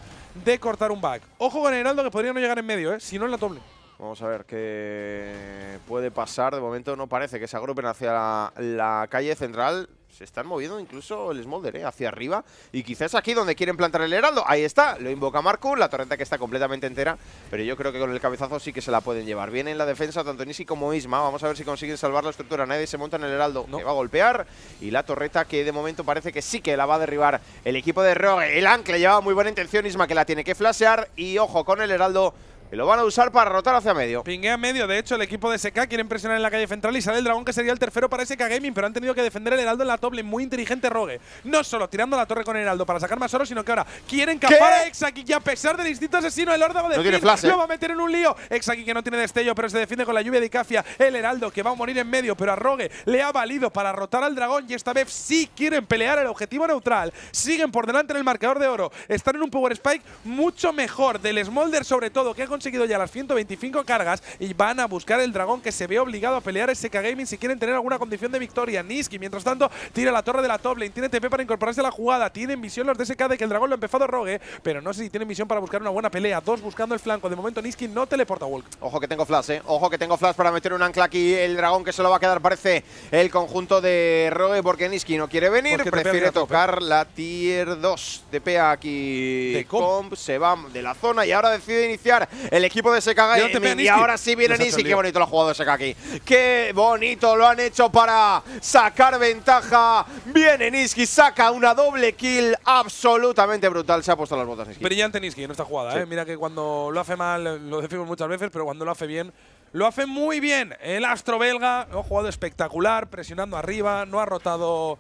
de cortar un back. Ojo con heraldo que podría no llegar en medio, ¿eh? Si no en la doble. Vamos a ver qué puede pasar. De momento no parece que se agrupen hacia la calle central. Se están moviendo incluso el Smolder ¿eh? hacia arriba. Y quizás aquí donde quieren plantar el heraldo. Ahí está. Lo invoca Markun. La torreta que está completamente entera. Pero yo creo que con el cabezazo sí que se la pueden llevar. Viene en la defensa tanto Nisi como Isma. Vamos a ver si consiguen salvar la estructura. Nadie se monta en el heraldo. No. Que va a golpear. Y la torreta que de momento parece que sí que la va a derribar el equipo de Rogue. El ancla llevaba muy buena intención. Isma que la tiene que flashear. Y ojo con el heraldo. Que lo van a usar para rotar hacia medio. Pinguea medio, de hecho, el equipo de SK quiere presionar en la calle central y sale el dragón que sería el tercero para SK Gaming, pero han tenido que defender el heraldo en la top lane. Muy inteligente Rogue. No solo tirando la torre con el heraldo para sacar más oro, sino que ahora quieren capar a Exaki y a pesar del instinto asesino, el órdago de No tiene Finn flash, ¿eh? lo va a meter en un lío. Exaki que no tiene destello, pero se defiende con la lluvia de Icafia. El heraldo que va a morir en medio, pero a Rogue le ha valido para rotar al dragón y esta vez sí quieren pelear el objetivo neutral. Siguen por delante en el marcador de oro. Están en un Power Spike mucho mejor del Smolder, sobre todo, que ha conseguido ya las 125 cargas y van a buscar el dragón que se ve obligado a pelear SK Gaming si quieren tener alguna condición de victoria. Niski, mientras tanto, tira la torre de la top lane, tiene TP para incorporarse a la jugada, tienen visión los de SK de que el dragón lo ha empezado Rogue, pero no sé si tienen visión para buscar una buena pelea. Dos buscando el flanco. De momento, Niski no teleporta Walk. Ojo que tengo flash, eh. Ojo que tengo flash para meter un ancla aquí. El dragón que se lo va a quedar parece el conjunto de Rogue porque Niski no quiere venir. Prefiere tocar la tier 2. TPA aquí. De Comp. Comp. Se va de la zona y ahora decide iniciar el equipo de SK Y Niski. ahora sí viene Niski. el Qué bonito lo ha jugado SK aquí. Qué bonito lo han hecho para sacar ventaja. Viene Niski, saca una doble kill absolutamente brutal. Se ha puesto las botas Niski. Brillante Niski en esta jugada, Sí. ¿eh? Mira que cuando lo hace mal, lo decimos muchas veces, pero cuando lo hace bien, lo hace muy bien. El astro belga ha jugado espectacular, presionando arriba, no ha rotado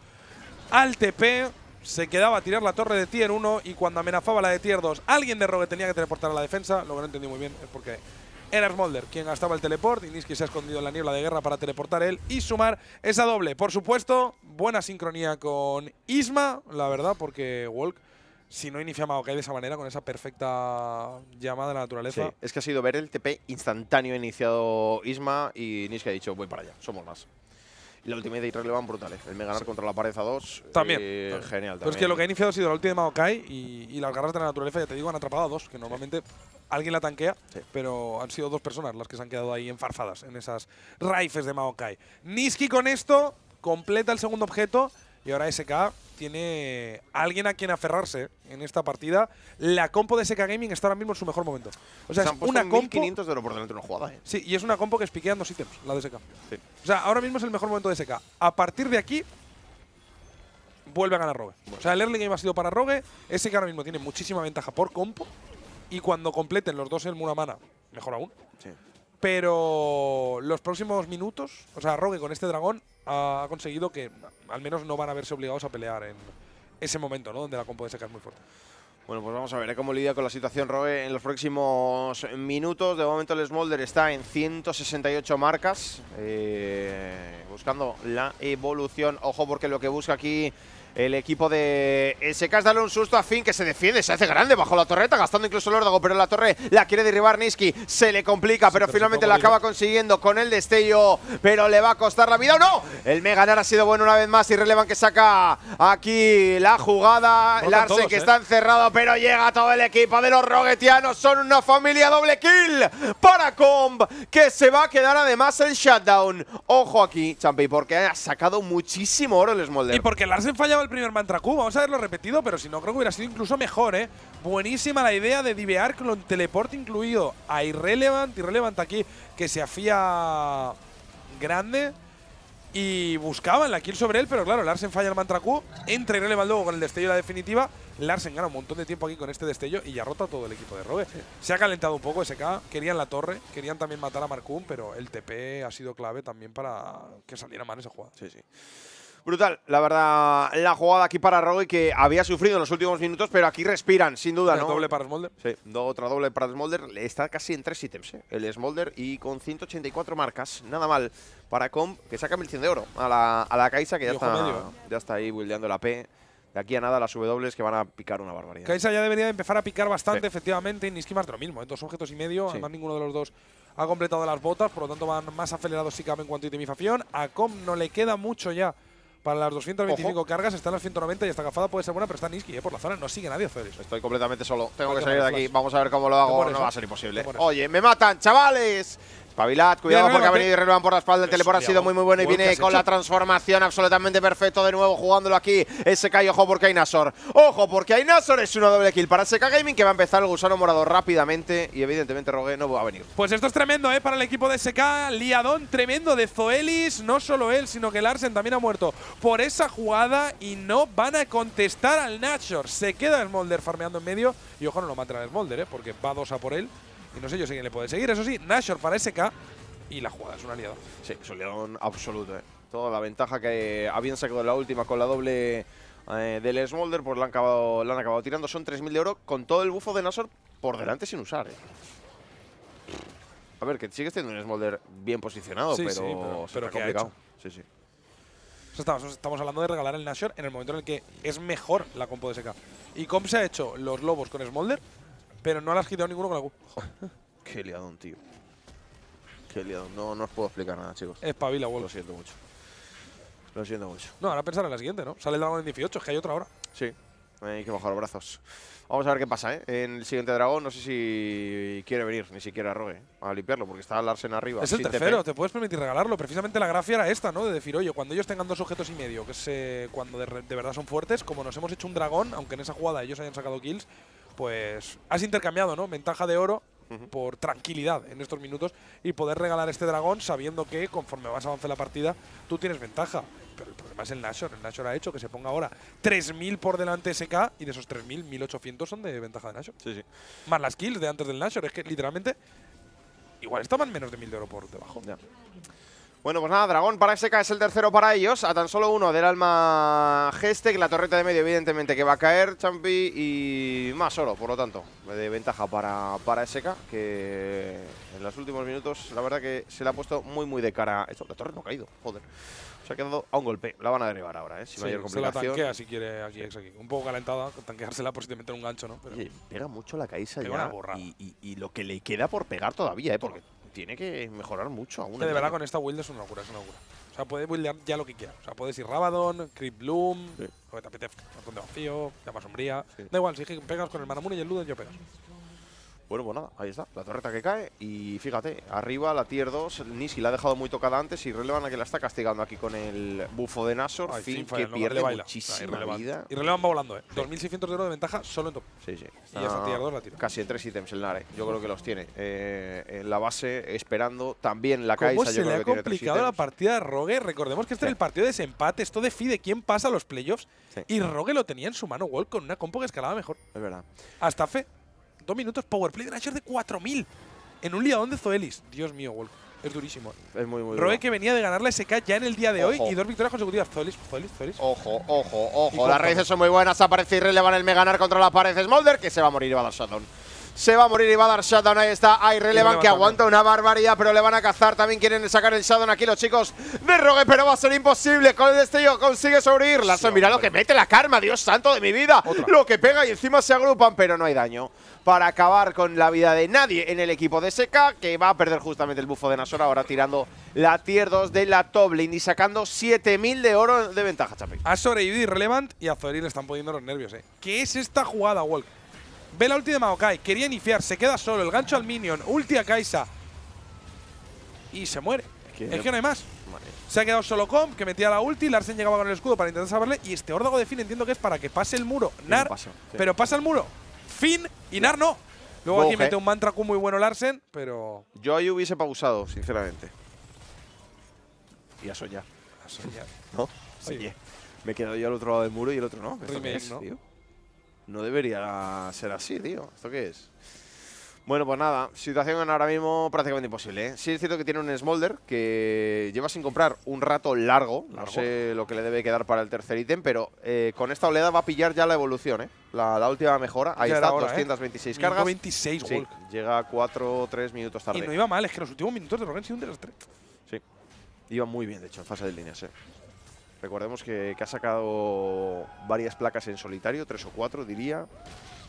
al TP. Se quedaba a tirar la torre de tier 1 y cuando amenazaba la de tier 2, alguien de Rogue tenía que teleportar a la defensa. Lo que no entendí muy bien es porque era Smolder quien gastaba el teleport y Niski se ha escondido en la niebla de guerra para teleportar él y sumar esa doble. Por supuesto, buena sincronía con Isma, la verdad, porque Walk, si no inicia Maokai de esa manera, con esa perfecta llamada de la Sí, naturaleza, es que ha sido ver el TP instantáneo iniciado Isma y Niski ha dicho, voy para allá, somos más. Y la ultimate de Irrelevant brutal, ¿eh? El Mega ganar contra la pared a 2. También, eh, también. Genial, Pero es que lo que ha iniciado ha sido la última de Maokai y, y las garras de la naturaleza, ya te digo, han atrapado a dos, que normalmente alguien la tanquea, Sí. pero han sido dos personas las que se han quedado ahí enfarzadas en esas raíces de Maokai. Niski con esto completa el segundo objeto y ahora SK tiene alguien a quien aferrarse en esta partida. La compo de SK Gaming está ahora mismo en su mejor momento. O sea, Se es han una compo 1500 de oro por delante de una jugada, ¿eh? Sí, y es una compo que es piquean dos ítems, la de SK. Sí. O sea, ahora mismo es el mejor momento de SK. A partir de aquí, vuelve a ganar Rogue. O sea, el early game ha sido para Rogue. SK ahora mismo tiene muchísima ventaja por compo. Y cuando completen los dos el Muramana, mejor aún. Sí. Pero los próximos minutos, o sea, Rogue con este dragón ha conseguido que al menos no van a verse obligados a pelear en ese momento, ¿no? Donde la compo de SK es muy fuerte. Bueno, pues vamos a ver ¿eh? cómo lidia con la situación Rogue en los próximos minutos. De momento el Smolder está en 168 marcas, eh, buscando la evolución. Ojo porque lo que busca aquí el equipo de SK es darle un susto a Finn que se defiende, se hace grande bajo la torreta, gastando incluso el órdago, pero la torre la quiere derribar Niski, se le complica, pero, pero finalmente la acaba consiguiendo con el destello, pero le va a costar la vida. ¡Oh, no! El Meganar ha sido bueno una vez más y relevan que saca aquí la jugada. Rotan Larsen todos, que ¿eh? está encerrado, pero llega todo el equipo de los roguetianos. Son una familia doble kill para Comb, que se va a quedar además el shutdown. Ojo aquí, Champi, porque ha sacado muchísimo oro el Smolder. Y porque Larsen fallaba el primer mantra Q, vamos a verlo repetido, pero si no, creo que hubiera sido incluso mejor, ¿eh? Buenísima la idea de divear con teleporte incluido a Irrelevant, Irrelevant aquí que se hacía grande y buscaban la kill sobre él, pero claro, Larsen falla el mantra Q, entra Irrelevant luego con el destello de la definitiva, Larsen gana un montón de tiempo aquí con este destello y ya rota todo el equipo de Rogue. Se ha calentado un poco SK, querían la torre, querían también matar a Markun, pero el TP ha sido clave también para que saliera mal esa jugada. Sí, sí. Brutal, la verdad, la jugada aquí para Rogue que había sufrido en los últimos minutos, pero aquí respiran, sin duda, ¿no? doble para Smolder. Sí, otra doble para Smolder. Está casi en tres ítems, ¿eh? el Smolder y con 184 marcas. Nada mal para Comp, que saca 1100 de oro a la, a la Kaisa, que ya está, medio, ¿eh? ya está ahí buildeando la P. De aquí a nada las W que van a picar una barbaridad. Kaisa ya debería de empezar a picar bastante, Sí. efectivamente. Y Niski más de lo mismo, ¿eh? dos objetos y medio. Sí. Además, ninguno de los dos ha completado las botas, por lo tanto van más acelerados si cabe en cuanto a itemización. A Com no le queda mucho ya para las 225 cargas, está en las 190 y esta gafada puede ser buena, pero está Niski, ¿eh? por la zona no sigue nadie hacer eso. Estoy completamente solo. Tengo que salir de aquí. flash. Vamos a ver cómo lo hago. mueres, No va a ser imposible. Oye, me matan, chavales. Espabilad, cuidado porque ha venido Irrelevant por la espalda. El teleport ha sido muy muy bueno y Wolf, ¿qué viene con la transformación absolutamente perfecto de nuevo jugándolo aquí. SK y ojo porque hay Nasor. Ojo porque hay Nasor, es una doble kill para SK Gaming que va a empezar el gusano morado rápidamente y evidentemente Rogue no va a venir. Pues esto es tremendo, ¿eh? Para el equipo de SK. Liadón tremendo de Zoelis. No solo él, sino que Larsen también ha muerto por esa jugada y no van a contestar al Nashor. Se queda Smolder farmeando en medio. Y ojo, no lo matan a Smolder, ¿eh? Porque va dos a por él. Y no sé yo si alguien le puede seguir. Eso sí, Nashor para SK. Y la jugada es una aliada. Sí, es un león absoluto. eh. Toda la ventaja que habían sacado en la última con la doble eh, del Smolder, pues la han, acabado, la han acabado tirando. Son 3.000 de oro con todo el bufo de Nasor por delante sin usar. eh. A ver, que sigues teniendo un Smolder bien posicionado, Sí, pero, sí, pero- se pero te ha ¿qué ha complicado. Sí, sí. Estamos, estamos hablando de regalar el Nashor en el momento en el que es mejor la compo de SK. Y Comp se ha hecho los lobos con Smolder, pero no le has quitado ninguno con la Q. Qué liadón, tío. Qué liadón. No, no os puedo explicar nada, chicos. Espabila, Lo Wolf. siento mucho. Lo siento mucho. No, ahora pensar en la siguiente, ¿no? Sale el dragón en 18, es que hay otra ahora. Sí, hay que bajar los brazos. Vamos a ver qué pasa, ¿eh? En el siguiente dragón, no sé si quiere venir, ni siquiera Rogue, a limpiarlo, porque está Larsen arriba. Es el tercero, te puedes permitir regalarlo. Precisamente la gracia era esta, ¿no? De decir, oye, cuando ellos tengan dos objetos y medio, que es eh, cuando de, de verdad son fuertes, como nos hemos hecho un dragón, aunque en esa jugada ellos hayan sacado kills, pues has intercambiado, ¿no? Ventaja de oro por tranquilidad en estos minutos y poder regalar este dragón sabiendo que conforme vas avanzando la partida, tú tienes ventaja. Pero el problema es el Nashor. El Nashor ha hecho que se ponga ahora 3.000 por delante SK y de esos 3.000, 1.800 son de ventaja de Nashor. Sí, sí. Más las kills de antes del Nashor. Es que literalmente igual estaban menos de 1.000 de oro por debajo. Ya. Bueno, pues nada, Dragón para SK es el tercero para ellos, a tan solo uno del alma Geste, que la torreta de medio evidentemente que va a caer, Champi, y más oro, por lo tanto, de ventaja para, para SK, que en los últimos minutos la verdad que se le ha puesto muy muy de cara. Esto, la torre no ha caído, joder. Se ha quedado a un golpe, la van a derribar ahora, ¿eh? sin Sí, mayor se la complicación. tanquea si quiere aquí, ex aquí. Un poco calentada, tanqueársela por si te meten un gancho, ¿no? Pero Oye, pega mucho la Pega ya, y, y- y lo que le queda por pegar todavía, ¿eh? porque tiene que mejorar mucho aún. que de verdad con esta build es una locura, es una locura. O sea, puedes buildear ya lo que quieras. O sea, puedes ir Rabadon, Creep Bloom, Sí. lo que te apetezca. Bastón de vacío, llama sombría. Sí. Da igual, si pegas con el Manamune y el Luden, yo pegas. Bueno, pues nada, ahí está, la torreta que cae. Y fíjate, arriba la tier 2, Nisi la ha dejado muy tocada antes y Relevan que la está castigando aquí con el bufo de Nasor. Ay, Finn, Finn que no, pierde le baila. muchísima Irrelevant. vida. Irrelevant va volando, ¿eh? 2.600 de oro de ventaja solo en top. Sí, sí. Y esa tier 2 la tira. Casi en tres ítems el Nare. Yo creo que los tiene. Eh, en la base, esperando. También la ¿Cómo Kaisa, se yo le creo ha que tiene tres complicado la partida de Rogue? Recordemos que este Sí. es el partido de desempate. Esto define quién pasa a los playoffs. Sí. Y Rogue lo tenía en su mano Wall con una compo que escalaba mejor. Es verdad. Hasta fe. Dos minutos, powerplay de Nashor de 4.000. En un liadón de Zoelis. Dios mío, Wall. Es durísimo. Es muy, muy duro. que venía de ganar la SK ya en el día de hoy y dos victorias consecutivas. Zoelis, Zoelis, Zoelis. Ojo, ojo, Y ojo. Las raíces son muy buenas. Aparece Irrelevant el Meganar contra la pared Smolder, que se va a morir y va a dar shutdown. Se va a morir y va a dar shutdown. Ahí está Irrelevant que aguanta una barbaridad, pero le van a cazar. También quieren sacar el shutdown aquí los chicos de Rogue, pero va a ser imposible. Con el destello consigue sobrevivir. Larson, mira lo que mete la karma, Dios santo de mi vida. Lo que pega y encima se agrupan, pero no hay daño. Para acabar con la vida de nadie en el equipo de SK, que va a perder justamente el bufo de Nasor ahora tirando la tier 2 de la top lane y sacando 7000 de oro de ventaja, Chapi. Ha sobrevivido Irrelevant y a Zorin le están poniendo los nervios, ¿eh? ¿Qué es esta jugada, Walk? Ve la ulti de Maokai, quería iniciar, se queda solo, el gancho al minion, ulti a Kaisa. Y se muere. Es que no hay más. Se ha quedado solo Com, que metía la ulti, Larsen llegaba con el escudo para intentar salvarle, y este órdago de Finn entiendo que es para que pase el muro. Nar, pero pasa el muro. Finn y Nar no. Luego aquí mete un mantra Q muy bueno Larsen, pero… Yo ahí hubiese pausado, sinceramente. Y a soñar. A soñar. ¿No? Sí. me he quedado yo al otro lado del muro y el otro no. ¿no? No debería ser así, tío. ¿Esto qué es? Bueno, pues nada, situación ahora mismo prácticamente imposible. ¿eh? Sí es cierto que tiene un Smolder que lleva sin comprar un rato largo. No sé lo que le debe quedar para el tercer ítem, pero eh, con esta oleada va a pillar ya la evolución, ¿eh? La, última mejora. Ahí está, 226 ¿eh? cargas. 26 sí, llega 4 o 3 minutos tarde. Y no iba mal, es que los últimos minutos de Rogan han un desastre. Sí, iba muy bien, de hecho, en fase de líneas, ¿eh? Recordemos que, ha sacado varias placas en solitario, tres o cuatro diría.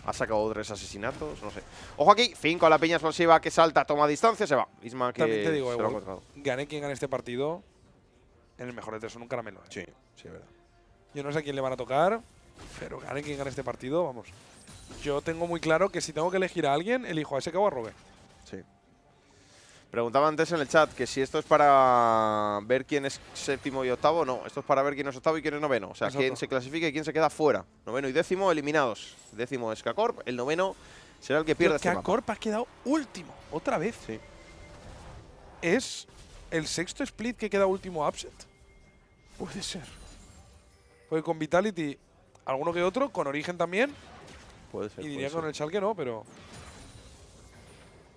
Ha sacado tres asesinatos, no sé. Ojo aquí, cinco a la piña explosiva que salta, toma distancia, se va. Isma que También te digo, gane quien gane este partido, en el mejor de tres son un caramelo. ¿eh? Sí, sí, es verdad. Yo no sé a quién le van a tocar, pero gane quien gane este partido, vamos. Yo tengo muy claro que si tengo que elegir a alguien, elijo a ese que o a Rogue. Sí. Preguntaba antes en el chat que si esto es para ver quién es séptimo y octavo, no. Esto es para ver quién es octavo y quién es noveno. O sea, quién se clasifica y quién se queda fuera. Noveno y décimo eliminados. Décimo es K-Corp, el noveno será el que pierde este K-Corp ha quedado último, otra vez. Sí. ¿Es el sexto split que queda último upset? Puede ser. Porque con Vitality, alguno que otro, con Origen también. Puede ser. Y diría con el que no, pero…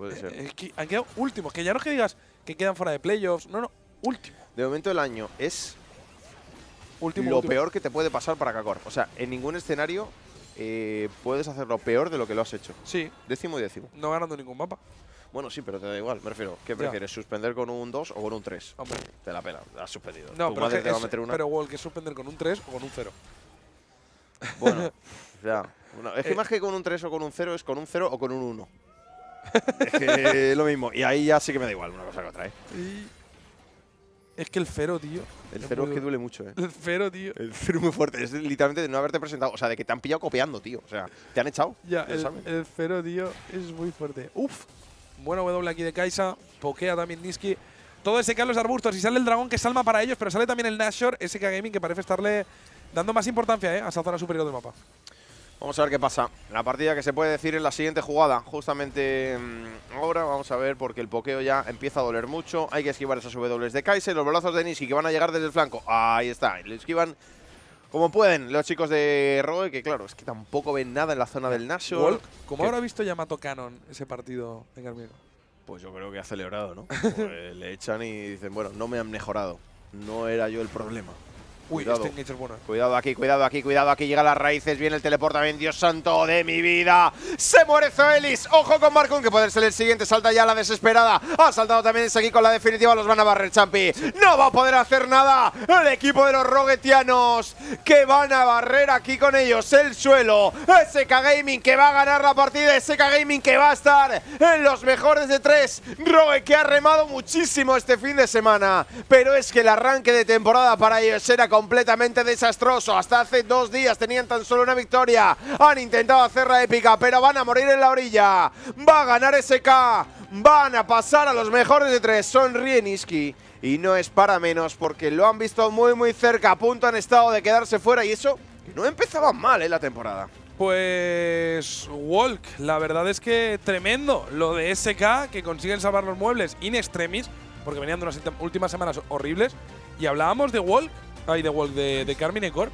Puede ser. Es que han quedado últimos. Que ya no es que digas que quedan fuera de playoffs. No, no. Último. De momento del año es último, lo peor que te puede pasar para Kakor. O sea, en ningún escenario eh, puedes hacerlo peor de lo que lo has hecho. Sí. Décimo y décimo. No ganando ningún mapa. Bueno, sí, pero te da igual. Me refiero, ¿qué prefieres? ¿Suspender con un 2 o con un 3? Hombre. Te la pena. Has suspendido. No, pero, es, pero que suspender con un 3 o con un 0. Bueno, ya. es que eh. más que con un 3 o con un 0 es con un 0 o con un 1 es que lo mismo. Y ahí ya sí que me da igual una cosa que otra, ¿eh? Es que el cero, tío. El cero es que duele mucho, ¿eh? El cero, tío. El cero es muy fuerte. Es literalmente de no haberte presentado. O sea, de que te han pillado copiando, tío. O sea, te han echado. Ya, el, cero, tío, es muy fuerte. Uf. Buena W aquí de Kaisa. Pokea también Niski. Todo ese que los arbustos. Y sale el dragón que salma para ellos, pero sale también el Nashor, ese Gaming que parece estarle dando más importancia ¿eh? a esa zona superior del mapa. Vamos a ver qué pasa. La partida que se puede decir es la siguiente jugada. Justamente mm, ahora vamos a ver porque el pokeo ya empieza a doler mucho. Hay que esquivar esas W de Kaiser. Los brazos de Niski que van a llegar desde el flanco. Ahí está. Le esquivan como pueden los chicos de Rogue, que claro, es que tampoco ven nada en la zona del Nashor. ¿Cómo habrá visto Yamato Canon ese partido en Garmigo? Pues yo creo que ha celebrado, ¿no? le echan y dicen, bueno, no me han mejorado. No era yo el problema. Uy, cuidado. este bueno. Cuidado aquí, cuidado aquí, cuidado aquí. Llega a las raíces, viene el teleportamento. Dios santo de mi vida. Se muere Zoelis. Ojo con Marcon, que puede ser el siguiente. Salta ya la desesperada. Ha saltado también ese aquí con la definitiva. Los van a barrer, Champi. No va a poder hacer nada. El equipo de los roguetianos que van a barrer aquí con ellos el suelo. SK Gaming que va a ganar la partida. SK Gaming que va a estar en los mejores de tres. Rogue que ha remado muchísimo este fin de semana. Pero es que el arranque de temporada para ellos era completamente desastroso. Hasta hace dos días tenían tan solo una victoria. Han intentado hacer la épica, pero van a morir en la orilla. Va a ganar SK. Van a pasar a los mejores de tres. Sonríe Niski. Y no es para menos porque lo han visto muy muy cerca. A punto han estado de quedarse fuera. Y eso no empezaba mal en ¿eh? la temporada. Pues Walk, la verdad es que tremendo lo de SK, que consiguen salvar los muebles in extremis, porque venían de unas últimas semanas horribles. Y hablábamos de Walk Ay, de Walk de, de Carmine Corp.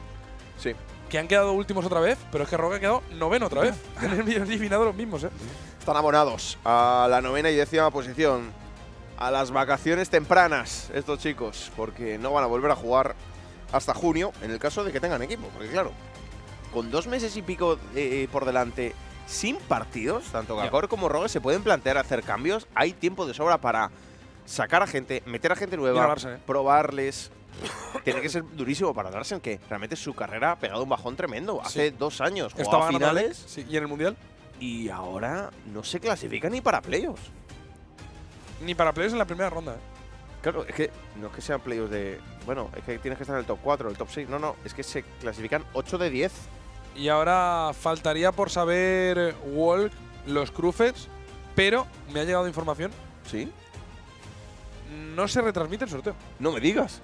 Sí. Que han quedado últimos otra vez, pero es que Rogue ha quedado noveno otra vez. Han eliminado los mismos, ¿eh? Están abonados a la novena y décima posición. A las vacaciones tempranas, estos chicos, porque no van a volver a jugar hasta junio, en el caso de que tengan equipo. Porque claro, con dos meses y pico eh, por delante sin partidos, tanto Gakor como Rogue se pueden plantear hacer cambios. Hay tiempo de sobra para sacar a gente, meter a gente nueva, ¿eh? probarles. Tiene que ser durísimo para Larsen, que realmente su carrera ha pegado un bajón tremendo. Hace dos años jugaba finales sí, y en el Mundial, y ahora no se clasifica ni para playoffs. ni para playoffs en la primera ronda. ¿eh? Claro, es que no es que sean playoffs de. Bueno, es que tienes que estar en el top 4, el top 6. No, no, es que se clasifican 8 de 10. Y ahora faltaría por saber Walk los cruces, pero me ha llegado información, ¿Sí? no se retransmite el sorteo. No me digas.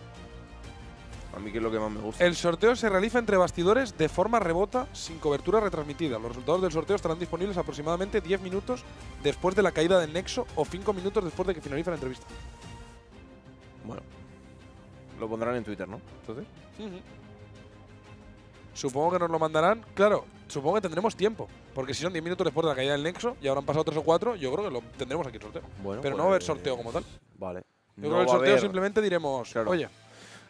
A mí que es lo que más me gusta. El sorteo se realiza entre bastidores de forma rebota, sin cobertura retransmitida. Los resultados del sorteo estarán disponibles aproximadamente 10 minutos después de la caída del nexo o 5 minutos después de que finalice la entrevista. Bueno. Lo pondrán en Twitter, ¿no? Entonces. Supongo que nos lo mandarán. Claro, supongo que tendremos tiempo. Porque si son 10 minutos después de la caída del nexo y habrán pasado 3 o 4, yo creo que lo tendremos aquí el sorteo. Bueno, Pero no va a haber pues, sorteo como tal. Vale. Yo No creo que el sorteo simplemente diremos, Claro. oye,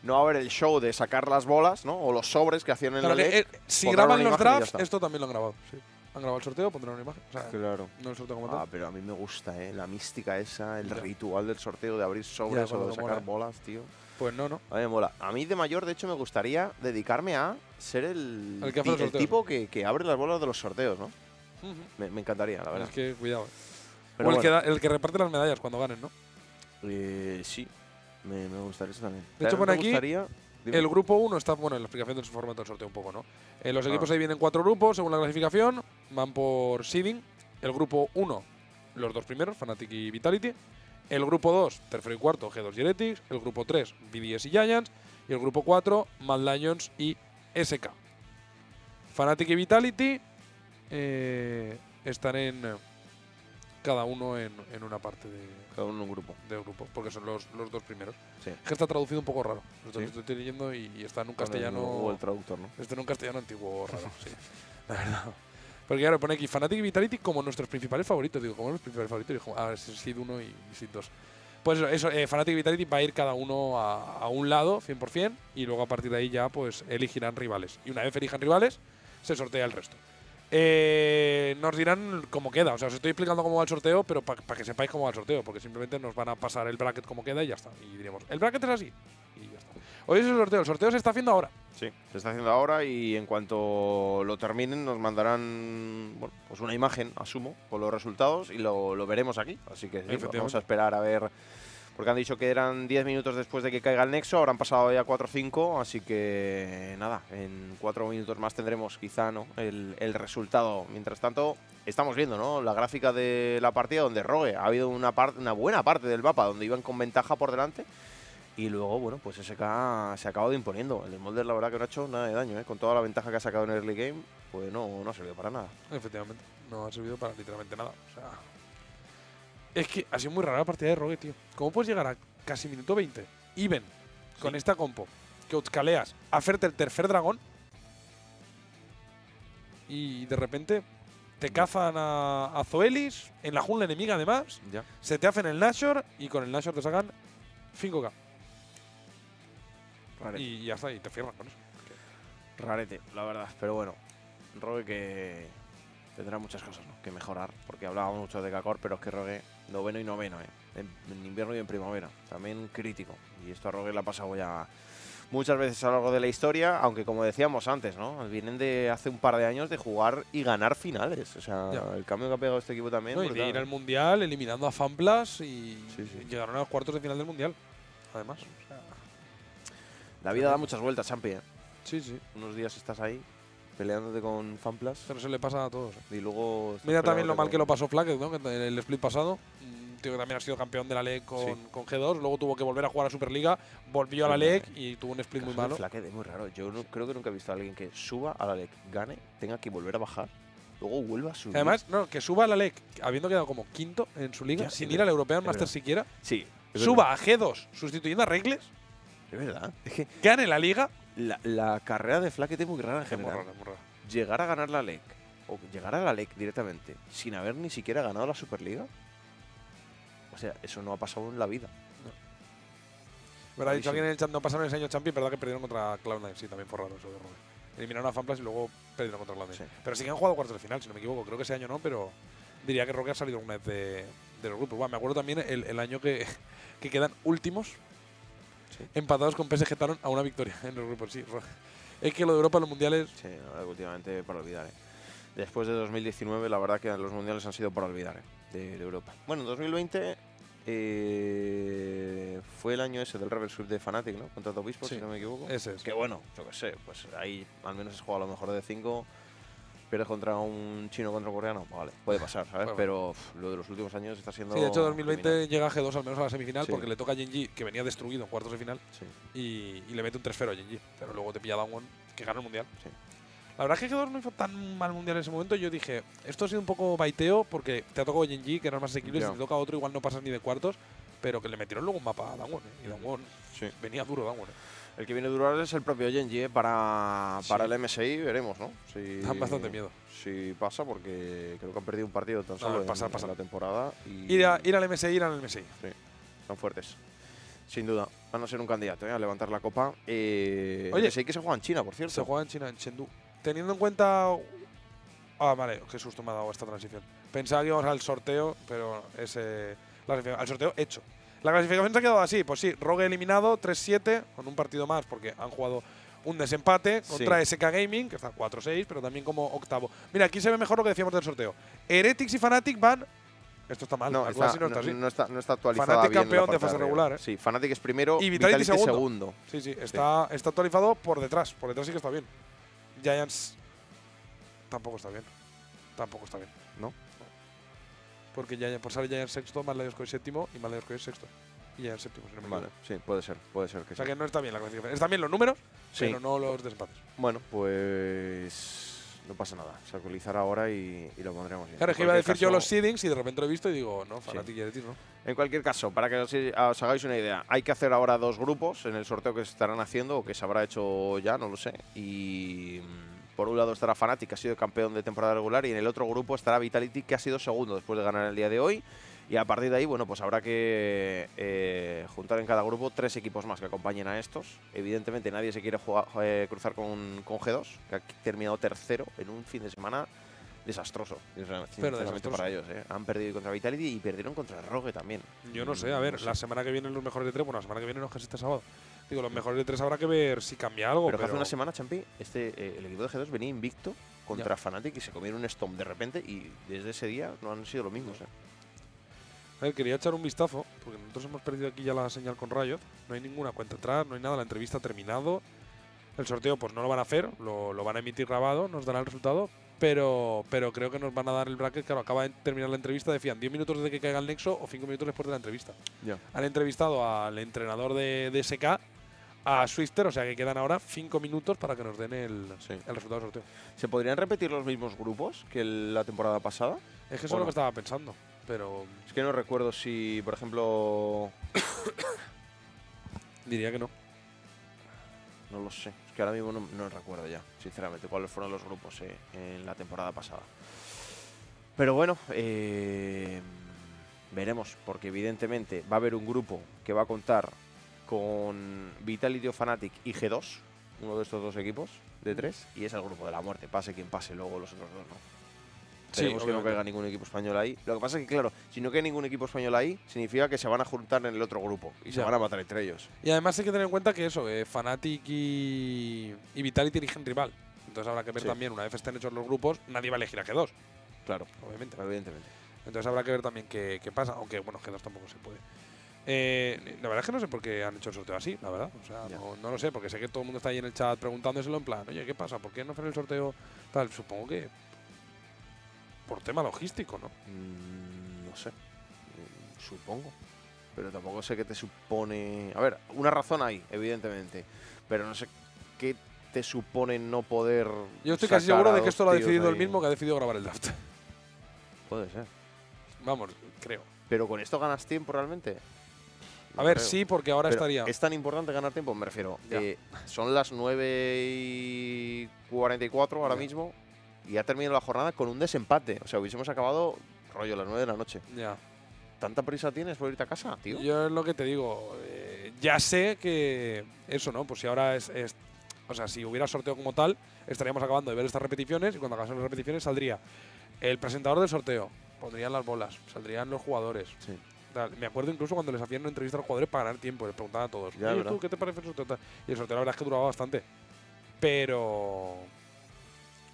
No va a haber el show de sacar las bolas, ¿no? O los sobres que hacían en claro la ley. eh, si graban los drafts, esto también lo han grabado. Sí. Han grabado el sorteo, pondrán una imagen. O sea, Claro. no el sorteo como Ah, tal. pero a mí me gusta, ¿eh? La mística esa, el Ya. ritual del sorteo de abrir sobres o de sacar mola. bolas, tío. Pues no, no. A mí me mola. A mí de mayor, de hecho, me gustaría dedicarme a ser el, El que hace tipo que, que abre las bolas de los sorteos, ¿no? Me, me encantaría, la verdad. Es que cuidado. eh. O el, bueno, que da- el que reparte las medallas cuando ganen, ¿no? eh, sí, me, me gustaría eso también. De hecho, me aquí gustaría-. El grupo 1 está, bueno, en la explicación del formato del sorteo un poco, ¿no? Eh, los Ah. equipos ahí vienen cuatro grupos según la clasificación, van por seeding. El grupo 1, los dos primeros, Fnatic y Vitality. El grupo 2, tercero y cuarto, G2 y Heretics. El grupo 3, BDS y Giants. Y el grupo 4, Mad Lions y SK. Fnatic y Vitality eh, están en eh, cada uno en, en una parte de, Cada uno en un grupo. del grupo, porque son los, los dos primeros. Sí. Es que está traducido un poco raro. Lo ¿Sí? estoy- leyendo y, y está en un castellano. O el traductor, ¿no? Este en un castellano antiguo raro, sí. La verdad. Porque claro, pone aquí Fnatic y Vitality como nuestros principales favoritos. Digo, como los principales favoritos. Digo, a ver, Seed 1 y Seed 2. Pues eso, eso eh, Fnatic y Vitality va a ir cada uno a, a un lado, 100%, y luego a partir de ahí ya pues elegirán rivales. Y una vez elijan rivales, se sortea el resto. Eh, nos dirán cómo queda. O sea, os estoy explicando cómo va el sorteo, pero para que sepáis cómo va el sorteo, porque simplemente nos van a pasar el bracket como queda y ya está. Y diremos, el bracket es así. Y ya está. Hoy es el sorteo. El sorteo se está haciendo ahora. Sí, se está haciendo ahora y en cuanto lo terminen nos mandarán bueno, pues una imagen, asumo, con los resultados y lo, lo veremos aquí. Así que sí, vamos a esperar a ver, porque han dicho que eran 10 minutos después de que caiga el nexo, ahora han pasado ya 4 o 5, así que nada, en 4 minutos más tendremos quizá ¿no? el, el resultado. Mientras tanto, estamos viendo ¿no? la gráfica de la partida donde Rogue ha habido una, una buena parte del mapa donde iban con ventaja por delante. Y luego, bueno, pues SK se ha acabado imponiendo. El Smolder, la verdad, que no ha hecho nada de daño, ¿eh? Con toda la ventaja que ha sacado en el early game, pues no, no ha servido para nada. Efectivamente. No ha servido para literalmente nada. O sea. Es que ha sido muy rara la partida de Rogue, tío. ¿Cómo puedes llegar a casi minuto 20? Even. Con Sí. esta compo. Que outscaleas. Hacerte el tercer dragón. Y de repente te cazan a, a Zoelis. En la jungla enemiga, además. Ya. Se te hacen el Nashor. Y con el Nashor te sacan 5k. Rarete. Y ya está. Y te cierran con eso. Rarete, la verdad. Pero bueno, Rogue que tendrá muchas cosas ¿no? que mejorar. Porque hablábamos mucho de Kakor, pero es que Rogue noveno y noveno, ¿eh? En, en invierno y en primavera. También crítico. Y esto a Rogue le ha pasado ya muchas veces a lo largo de la historia. Aunque como decíamos antes, ¿no? Vienen de hace un par de años de jugar y ganar finales. O sea, Ya. el cambio que ha pegado este equipo también. No, y de ir al mundial eliminando a Fanplas y Sí, sí. llegaron a los cuartos de final del mundial. Además. O sea, La vida da muchas vueltas, Champi. ¿eh? sí, sí. Unos días estás ahí peleándote con Fanplas Pero se le pasa a todos. y luego. Mira también lo mal que lo pasó Flacket, ¿no? El split pasado. Un tío que también ha sido campeón de la LEC con, Sí. con G2. Luego tuvo que volver a jugar a Superliga. Volvió a la LEC y tuvo un split muy malo. Flacket es muy raro. Yo no- creo que nunca he visto a alguien que suba a la LEC, gane, tenga que volver a bajar, luego vuelva a subir. Además, no, que suba a la LEC habiendo quedado como quinto en su liga, Ya, sin ir al European Master siquiera. sí, Suba a G2 sustituyendo a Regles. Es verdad. Es que Gane la liga. La, la carrera de Flacket es muy rara en muy general. muy. Llegar a ganar la LEC, o llegar a la LEC directamente, sin haber ni siquiera ganado la Superliga. O sea, eso no ha pasado en la vida. ¿Verdad? Ha dicho alguien en el chat, no pasaron ese año Champions, ¿verdad que perdieron contra Cloud9? Sí, también fue raro eso de Rogue. Eliminaron a Fanplas y luego perdieron contra Londres. Sí. Pero sí que han jugado cuartos de final, si no me equivoco. Creo que ese año no, pero diría que Roque ha salido alguna vez de, de los grupos. Bueno, me acuerdo también el, el año que, que quedan últimos, Sí. empatados con PSG Taron a una victoria en los grupos. Sí, es que lo de Europa los mundiales. Sí, últimamente para olvidar. ¿eh? Después de 2019, la verdad que los mundiales han sido para olvidar ¿eh? de, de Europa. Bueno, en 2020 eh, fue el año ese del Rebel Swift de Fnatic, ¿no? Contra Obispo, Sí, si no me equivoco. Ese es. Que bueno, yo qué sé, pues ahí al menos has jugado a lo mejor de 5. Pierdes contra un chino contra un coreano, pues vale, puede pasar, ¿sabes? Bueno. Pero uf, lo de los últimos años está siendo. Sí, de hecho 2020 criminal. llega a G2 al menos a la semifinal Sí. porque le toca a Genji, que venía destruido en cuartos de final, Sí. y, y le mete un 3-0 a Genji. Pero luego te pilla Damwon, que gana el mundial. Sí. La verdad es que G2 no hizo tan mal mundial en ese momento. Yo dije, esto ha sido un poco baiteo porque te ha tocado Genji, que era el más asequible, Ya. si te toca otro igual no pasas ni de cuartos, pero que le metieron luego un mapa a Damwon. ¿eh? Y Damwon Sí. venía duro Damwon. ¿eh? El que viene a durar es el propio Genji, ¿eh? Para, para Sí. el MSI, veremos, ¿no? Si, Dan bastante miedo. Si pasa, porque creo que han perdido un partido tan solo en, pasa, en pasa. la temporada. Y Ir, a- ir al MSI, ir al MSI. Son fuertes. Sin duda. Van a ser un candidato ¿eh? a levantar la copa. Eh, Oye. MSI que se juega en China, por cierto. Se juega en China, en Chengdu. Teniendo en cuenta. Ah, vale, qué susto me ha dado esta transición. Pensaba que íbamos al sorteo, pero es. eh, la al sorteo hecho. La clasificación se ha quedado así. Pues sí, Rogue eliminado, 3-7, con un partido más, porque han jugado un desempate contra SK Gaming, que está 4-6, pero también como octavo. Mira, aquí se ve mejor lo que decíamos del sorteo. Heretics y Fnatic van. Esto está mal, No, está, no está así. no está, no está actualizada Fnatic campeón de fase regular, ¿eh? Sí, Fnatic es primero Y Vitality Vitality, segundo. segundo. Sí, sí, está, está actualizado por detrás. Por detrás sí que está bien. Giants tampoco está bien. Tampoco está bien. ¿No? Porque Giants, por sale Giants sexto, más Lions séptimo y más Lions sexto. Y Giants séptimo, si no me Vale, sí, puede ser, puede ser que O sea sí. que no está bien la clasificación. Están bien los números, Sí. pero no los desempates. Bueno, pues no pasa nada. Se actualizará ahora y, y lo pondremos bien. Claro, es que iba a decir yo los seedings y de repente lo he visto y digo, no, Sí. Y Heretics no. En cualquier caso, para que os, os hagáis una idea, hay que hacer ahora dos grupos en el sorteo que se estarán haciendo o que se habrá hecho ya, no lo sé. Y mm, por un lado estará Fnatic, que ha sido campeón de temporada regular, y en el otro grupo estará Vitality, que ha sido segundo después de ganar el día de hoy. Y a partir de ahí, bueno, pues habrá que eh, juntar en cada grupo tres equipos más que acompañen a estos. Evidentemente nadie se quiere jugar- eh, cruzar con, con G2, que ha terminado tercero en un fin de semana desastroso, sinceramente desastroso. para ellos. ¿eh? Han perdido contra Vitality y perdieron contra Rogue también. Yo no sé, a ver, No sé. la semana que viene los mejores de tres, bueno, la semana que viene no es que es este sábado. Digo, los mejores de tres habrá que ver si cambia algo. Pero Pero, hace una semana, Champi, este, eh, el equipo de G2 venía invicto contra Fnatic y se comieron un Stomp de repente y desde ese día no han sido los mismos. ¿eh? A ver, quería echar un vistazo, porque nosotros hemos perdido aquí ya la señal con Riot. No hay ninguna cuenta atrás, no hay nada, la entrevista ha terminado. El sorteo, pues no lo van a hacer, lo, lo van a emitir grabado, nos dará el resultado. Pero, pero creo que nos van a dar el bracket. Claro, acaba de terminar la entrevista, decían 10 minutos desde que caiga el nexo o 5 minutos después de la entrevista. Ya. Han entrevistado al entrenador de, de SK, a Swifter, o sea que quedan ahora 5 minutos para que nos den el, Sí. el resultado del sorteo. ¿Se podrían repetir los mismos grupos que la temporada pasada? Es que eso ¿O es lo que estaba pensando. Pero Es que no recuerdo si, por ejemplo, diría que no. no lo sé. Es que ahora mismo no, no recuerdo ya, sinceramente, cuáles fueron los grupos eh, en la temporada pasada. Pero bueno, eh, veremos, porque evidentemente va a haber un grupo que va a contar con Vitality of Fnatic y G2, uno de estos dos equipos de tres, y es el grupo de la muerte, pase quien pase, luego los otros dos no. Sí, Esperemos que no caiga ningún equipo español ahí. Lo que pasa es que, claro, si no cae ningún equipo español ahí, significa que se van a juntar en el otro grupo y se Ya. van a matar entre ellos. Y además hay que tener en cuenta que eso, eh, Fnatic y, y Vitality eligen rival. Entonces habrá que ver Sí. también, una vez estén hechos los grupos, nadie va a elegir a G2, Claro, obviamente. evidentemente. Entonces habrá que ver también qué, qué pasa, aunque bueno, G2 tampoco se puede. Eh, la verdad es que no sé por qué han hecho el sorteo así, la verdad. O sea, no, no lo sé, porque sé que todo el mundo está ahí en el chat preguntándoselo en plan, oye, ¿qué pasa? ¿Por qué no hacen el sorteo tal? Supongo que por tema logístico, ¿no? Mm, no sé. Mm, Supongo. Pero tampoco sé qué te supone. A ver, una razón hay, evidentemente. Pero no sé qué te supone no poder. Yo estoy casi seguro de que esto lo ha decidido el mismo que ha decidido grabar el draft. Puede ser. Vamos, creo. Pero con esto ganas tiempo realmente. A ver, creo. sí, porque ahora Pero estaría. ¿Es tan importante ganar tiempo? Me refiero. Eh, son las 9 y 44 ahora mismo y ha terminado la jornada con un desempate. O sea, hubiésemos acabado rollo a las 9 de la noche. Ya. ¿Tanta prisa tienes por irte a casa, tío? Yo es lo que te digo. eh, ya sé que eso, ¿no? Pues si ahora es, es- o sea, si hubiera sorteo como tal, estaríamos acabando de ver estas repeticiones y cuando acabasen las repeticiones saldría el presentador del sorteo, pondrían las bolas, saldrían los jugadores. Sí. Tal. Me acuerdo incluso cuando les hacían una entrevista a los jugadores para ganar tiempo, les preguntaban a todos, Ya, "Oye, ¿verdad? ¿tú qué te parece el sorteo? Y el sorteo la verdad es que duraba bastante. Pero...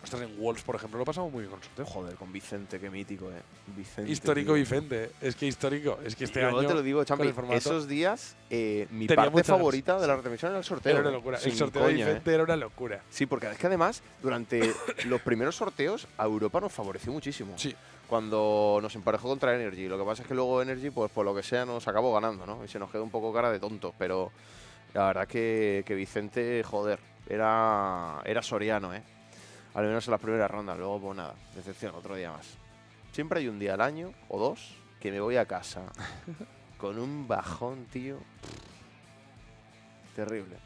Ostras, en Wolves, por ejemplo, lo pasamos muy bien con el sorteo. Joder, con Vicente, qué mítico, eh. Vicente. Histórico tío. Vicente, es que histórico, es que este Y año te lo digo, Champi, formato esos días eh, mi parte muchas ganas, favorita de la retransmisión era el sorteo. era una eh. locura. el sorteo de coña, eh. Vicente era una locura. Sí, porque es que además, durante los primeros sorteos, a Europa nos favoreció muchísimo. Sí, Cuando nos emparejó contra Energy. Lo que pasa es que luego Energy, pues por lo que sea, nos acabó ganando, ¿no? Y se nos quedó un poco cara de tontos. Pero la verdad que, que Vicente, joder, era, era soriano, ¿eh? Al menos en las primeras rondas. Luego, pues nada, decepción, otro día más. Siempre hay un día al año, o dos, que me voy a casa con un bajón, tío. Terrible.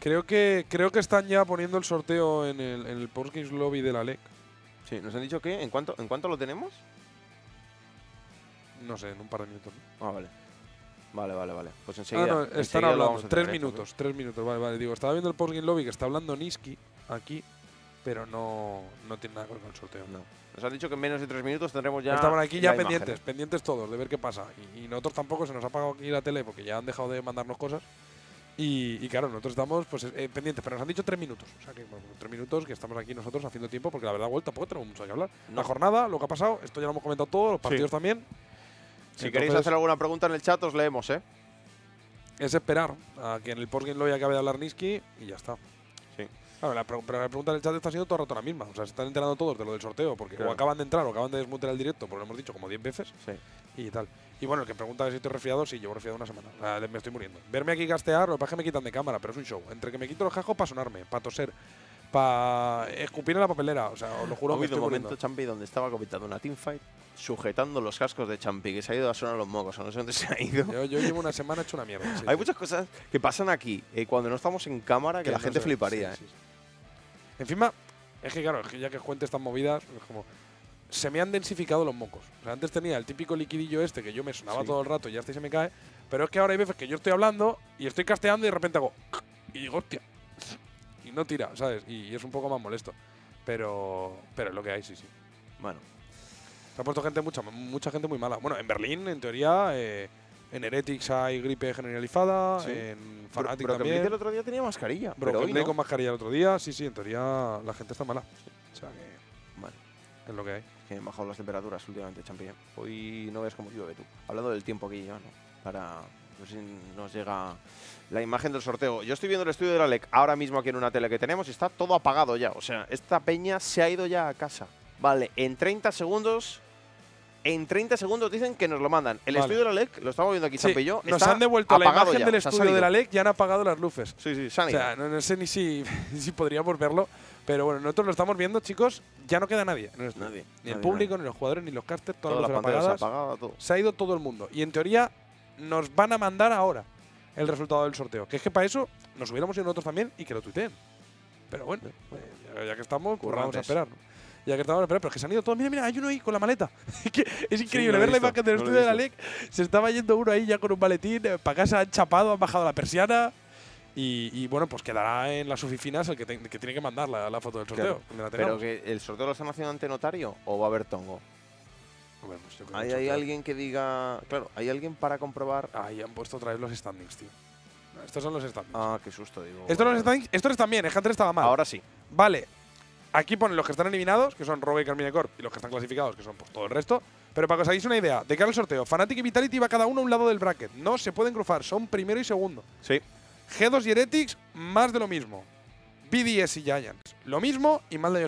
creo que, creo que están ya poniendo el sorteo en el, en el Lobby de la LEC. Sí, nos han dicho que, ¿en cuánto, ¿en cuánto lo tenemos? No sé, en un par de minutos. ¿no? Ah, vale. Vale, vale, vale. Pues Ah, enseguida. no, están lo hablando. vamos a Tres esto, minutos, tres minutos. Vale, vale. Digo, estaba viendo el Postgame Lobby que está hablando Niski aquí, pero no, no tiene nada que ver con el sorteo. No. Nos han dicho que en menos de tres minutos tendremos ya. Estaban aquí ya imagen. pendientes, pendientes todos de ver qué pasa. Y, y nosotros tampoco, se nos ha apagado aquí la tele porque ya han dejado de mandarnos cosas. Y, y claro, nosotros estamos pues eh, pendientes, pero nos han dicho tres minutos. O sea que bueno, tres minutos que estamos aquí nosotros haciendo tiempo porque la verdad, vuelta, tampoco tenemos mucho que hablar. No. La jornada, lo que ha pasado, esto ya lo hemos comentado todo, los partidos también. Si queréis hacer alguna pregunta en el chat, os leemos, ¿eh? Es esperar a que en el postgame lo acabe de hablar Niski y ya está. Sí. Claro, la, pre- la pregunta del chat está siendo todo el rato la misma. O sea, se están enterando todos de lo del sorteo porque Claro. o acaban de entrar o acaban de desmutear el directo, porque lo hemos dicho como 10 veces. Sí. y tal. Y bueno, el que pregunta si estoy resfriado, sí, llevo resfriado una semana. O sea, me estoy muriendo. Verme aquí gastear, lo que pasa es que me quitan de cámara, pero es un show. Entre que me quito los cascos para sonarme, para toser, para escupir en la papelera. O sea, os lo juro Ha que habido un momento, Champi, donde estaba comentando una teamfight sujetando los cascos de Champi, que se ha ido a sonar los mocos, o no sé dónde se ha ido. Yo, yo llevo una semana hecho una mierda. sí, Hay sí. muchas cosas que pasan aquí, eh, cuando no estamos en cámara, que, la no gente se- fliparía, sí, ¿eh? sí, sí. Encima, es que claro, es que ya que cuente estas movidas, es como. Se me han densificado los mocos. O sea, antes tenía el típico liquidillo este que yo me sonaba Sí. todo el rato y ya este se me cae. Pero es que ahora hay veces que yo estoy hablando y estoy casteando y de repente hago. Y digo, hostia. No tira, ¿sabes? Y, es un poco más molesto. Pero, pero es lo que hay, sí, sí. Bueno, Se ha puesto gente, mucha, mucha gente muy mala. Bueno, en Berlín, en teoría, eh, en Heretics hay gripe generalizada, Sí. en Bro- Fnatic Broken también. El otro día tenía mascarilla, pero Broken hoy no. con mascarilla el otro día, sí, sí, en teoría la gente está mala. O sea que es lo que hay. que han bajado las temperaturas últimamente, Champi. ¿eh? Hoy no ves cómo llueve tú. Hablando del tiempo aquí ya, ¿no? Para ver si nos llega la imagen del sorteo. Yo estoy viendo el estudio de la LEC ahora mismo aquí en una tele que tenemos y está todo apagado ya. O sea, esta peña se ha ido ya a casa. Vale, en 30 segundos. En 30 segundos dicen que nos lo mandan. El Vale. estudio de la LEC, lo estamos viendo aquí, Champi y yo. nos está han devuelto la imagen ya, del estudio de la. LEC y han apagado las luces. Sí, sí, han O sea, no, no sé ni si, si podríamos verlo, pero bueno, nosotros lo estamos viendo, chicos, ya no queda nadie. el. Nadie, Ni el nadie, público, nadie. ni los jugadores, ni los casters, todas Todas las las luces apagadas, todo. Se ha ido todo el mundo. Y en teoría nos van a mandar ahora el resultado del sorteo. Que es que para eso nos hubiéramos ido nosotros también y que lo tuiteen. Pero bueno, eh, ya, que estamos, pues vamos a esperar. ¿no? Ya que estamos a esperar, pero es que se han ido todos. Mira, mira, hay uno ahí con la maleta. Es increíble he ver la imagen del no estudio de la. LEC. Se estaba yendo uno ahí ya con un maletín. para casa han chapado, han bajado la persiana. Y, y, bueno, pues quedará en las oficinas el que, te- que tiene que mandar la, la foto del sorteo. Claro. Pero que el sorteo lo están haciendo ante notario o va a haber tongo. Pues yo creo que ¿Hay, alguien que diga. Claro, ¿hay alguien para comprobar? Ahí han puesto otra vez los standings, tío. Estos son los standings. Ah, qué susto, digo. Estos son los standings. Estos están bien, el Hunter estaba mal. Ahora sí. Vale. Aquí ponen los que están eliminados, que son Rogue y Carmine Corp, y los que están clasificados, que son pues, todo el resto. Pero para que os hagáis una idea, de cara al sorteo, Fnatic y Vitality va cada uno a un lado del bracket. No se pueden cruzar, son primero y segundo. Sí. G2 y Heretics, más de lo mismo. BDS y Giants, lo mismo y Malda y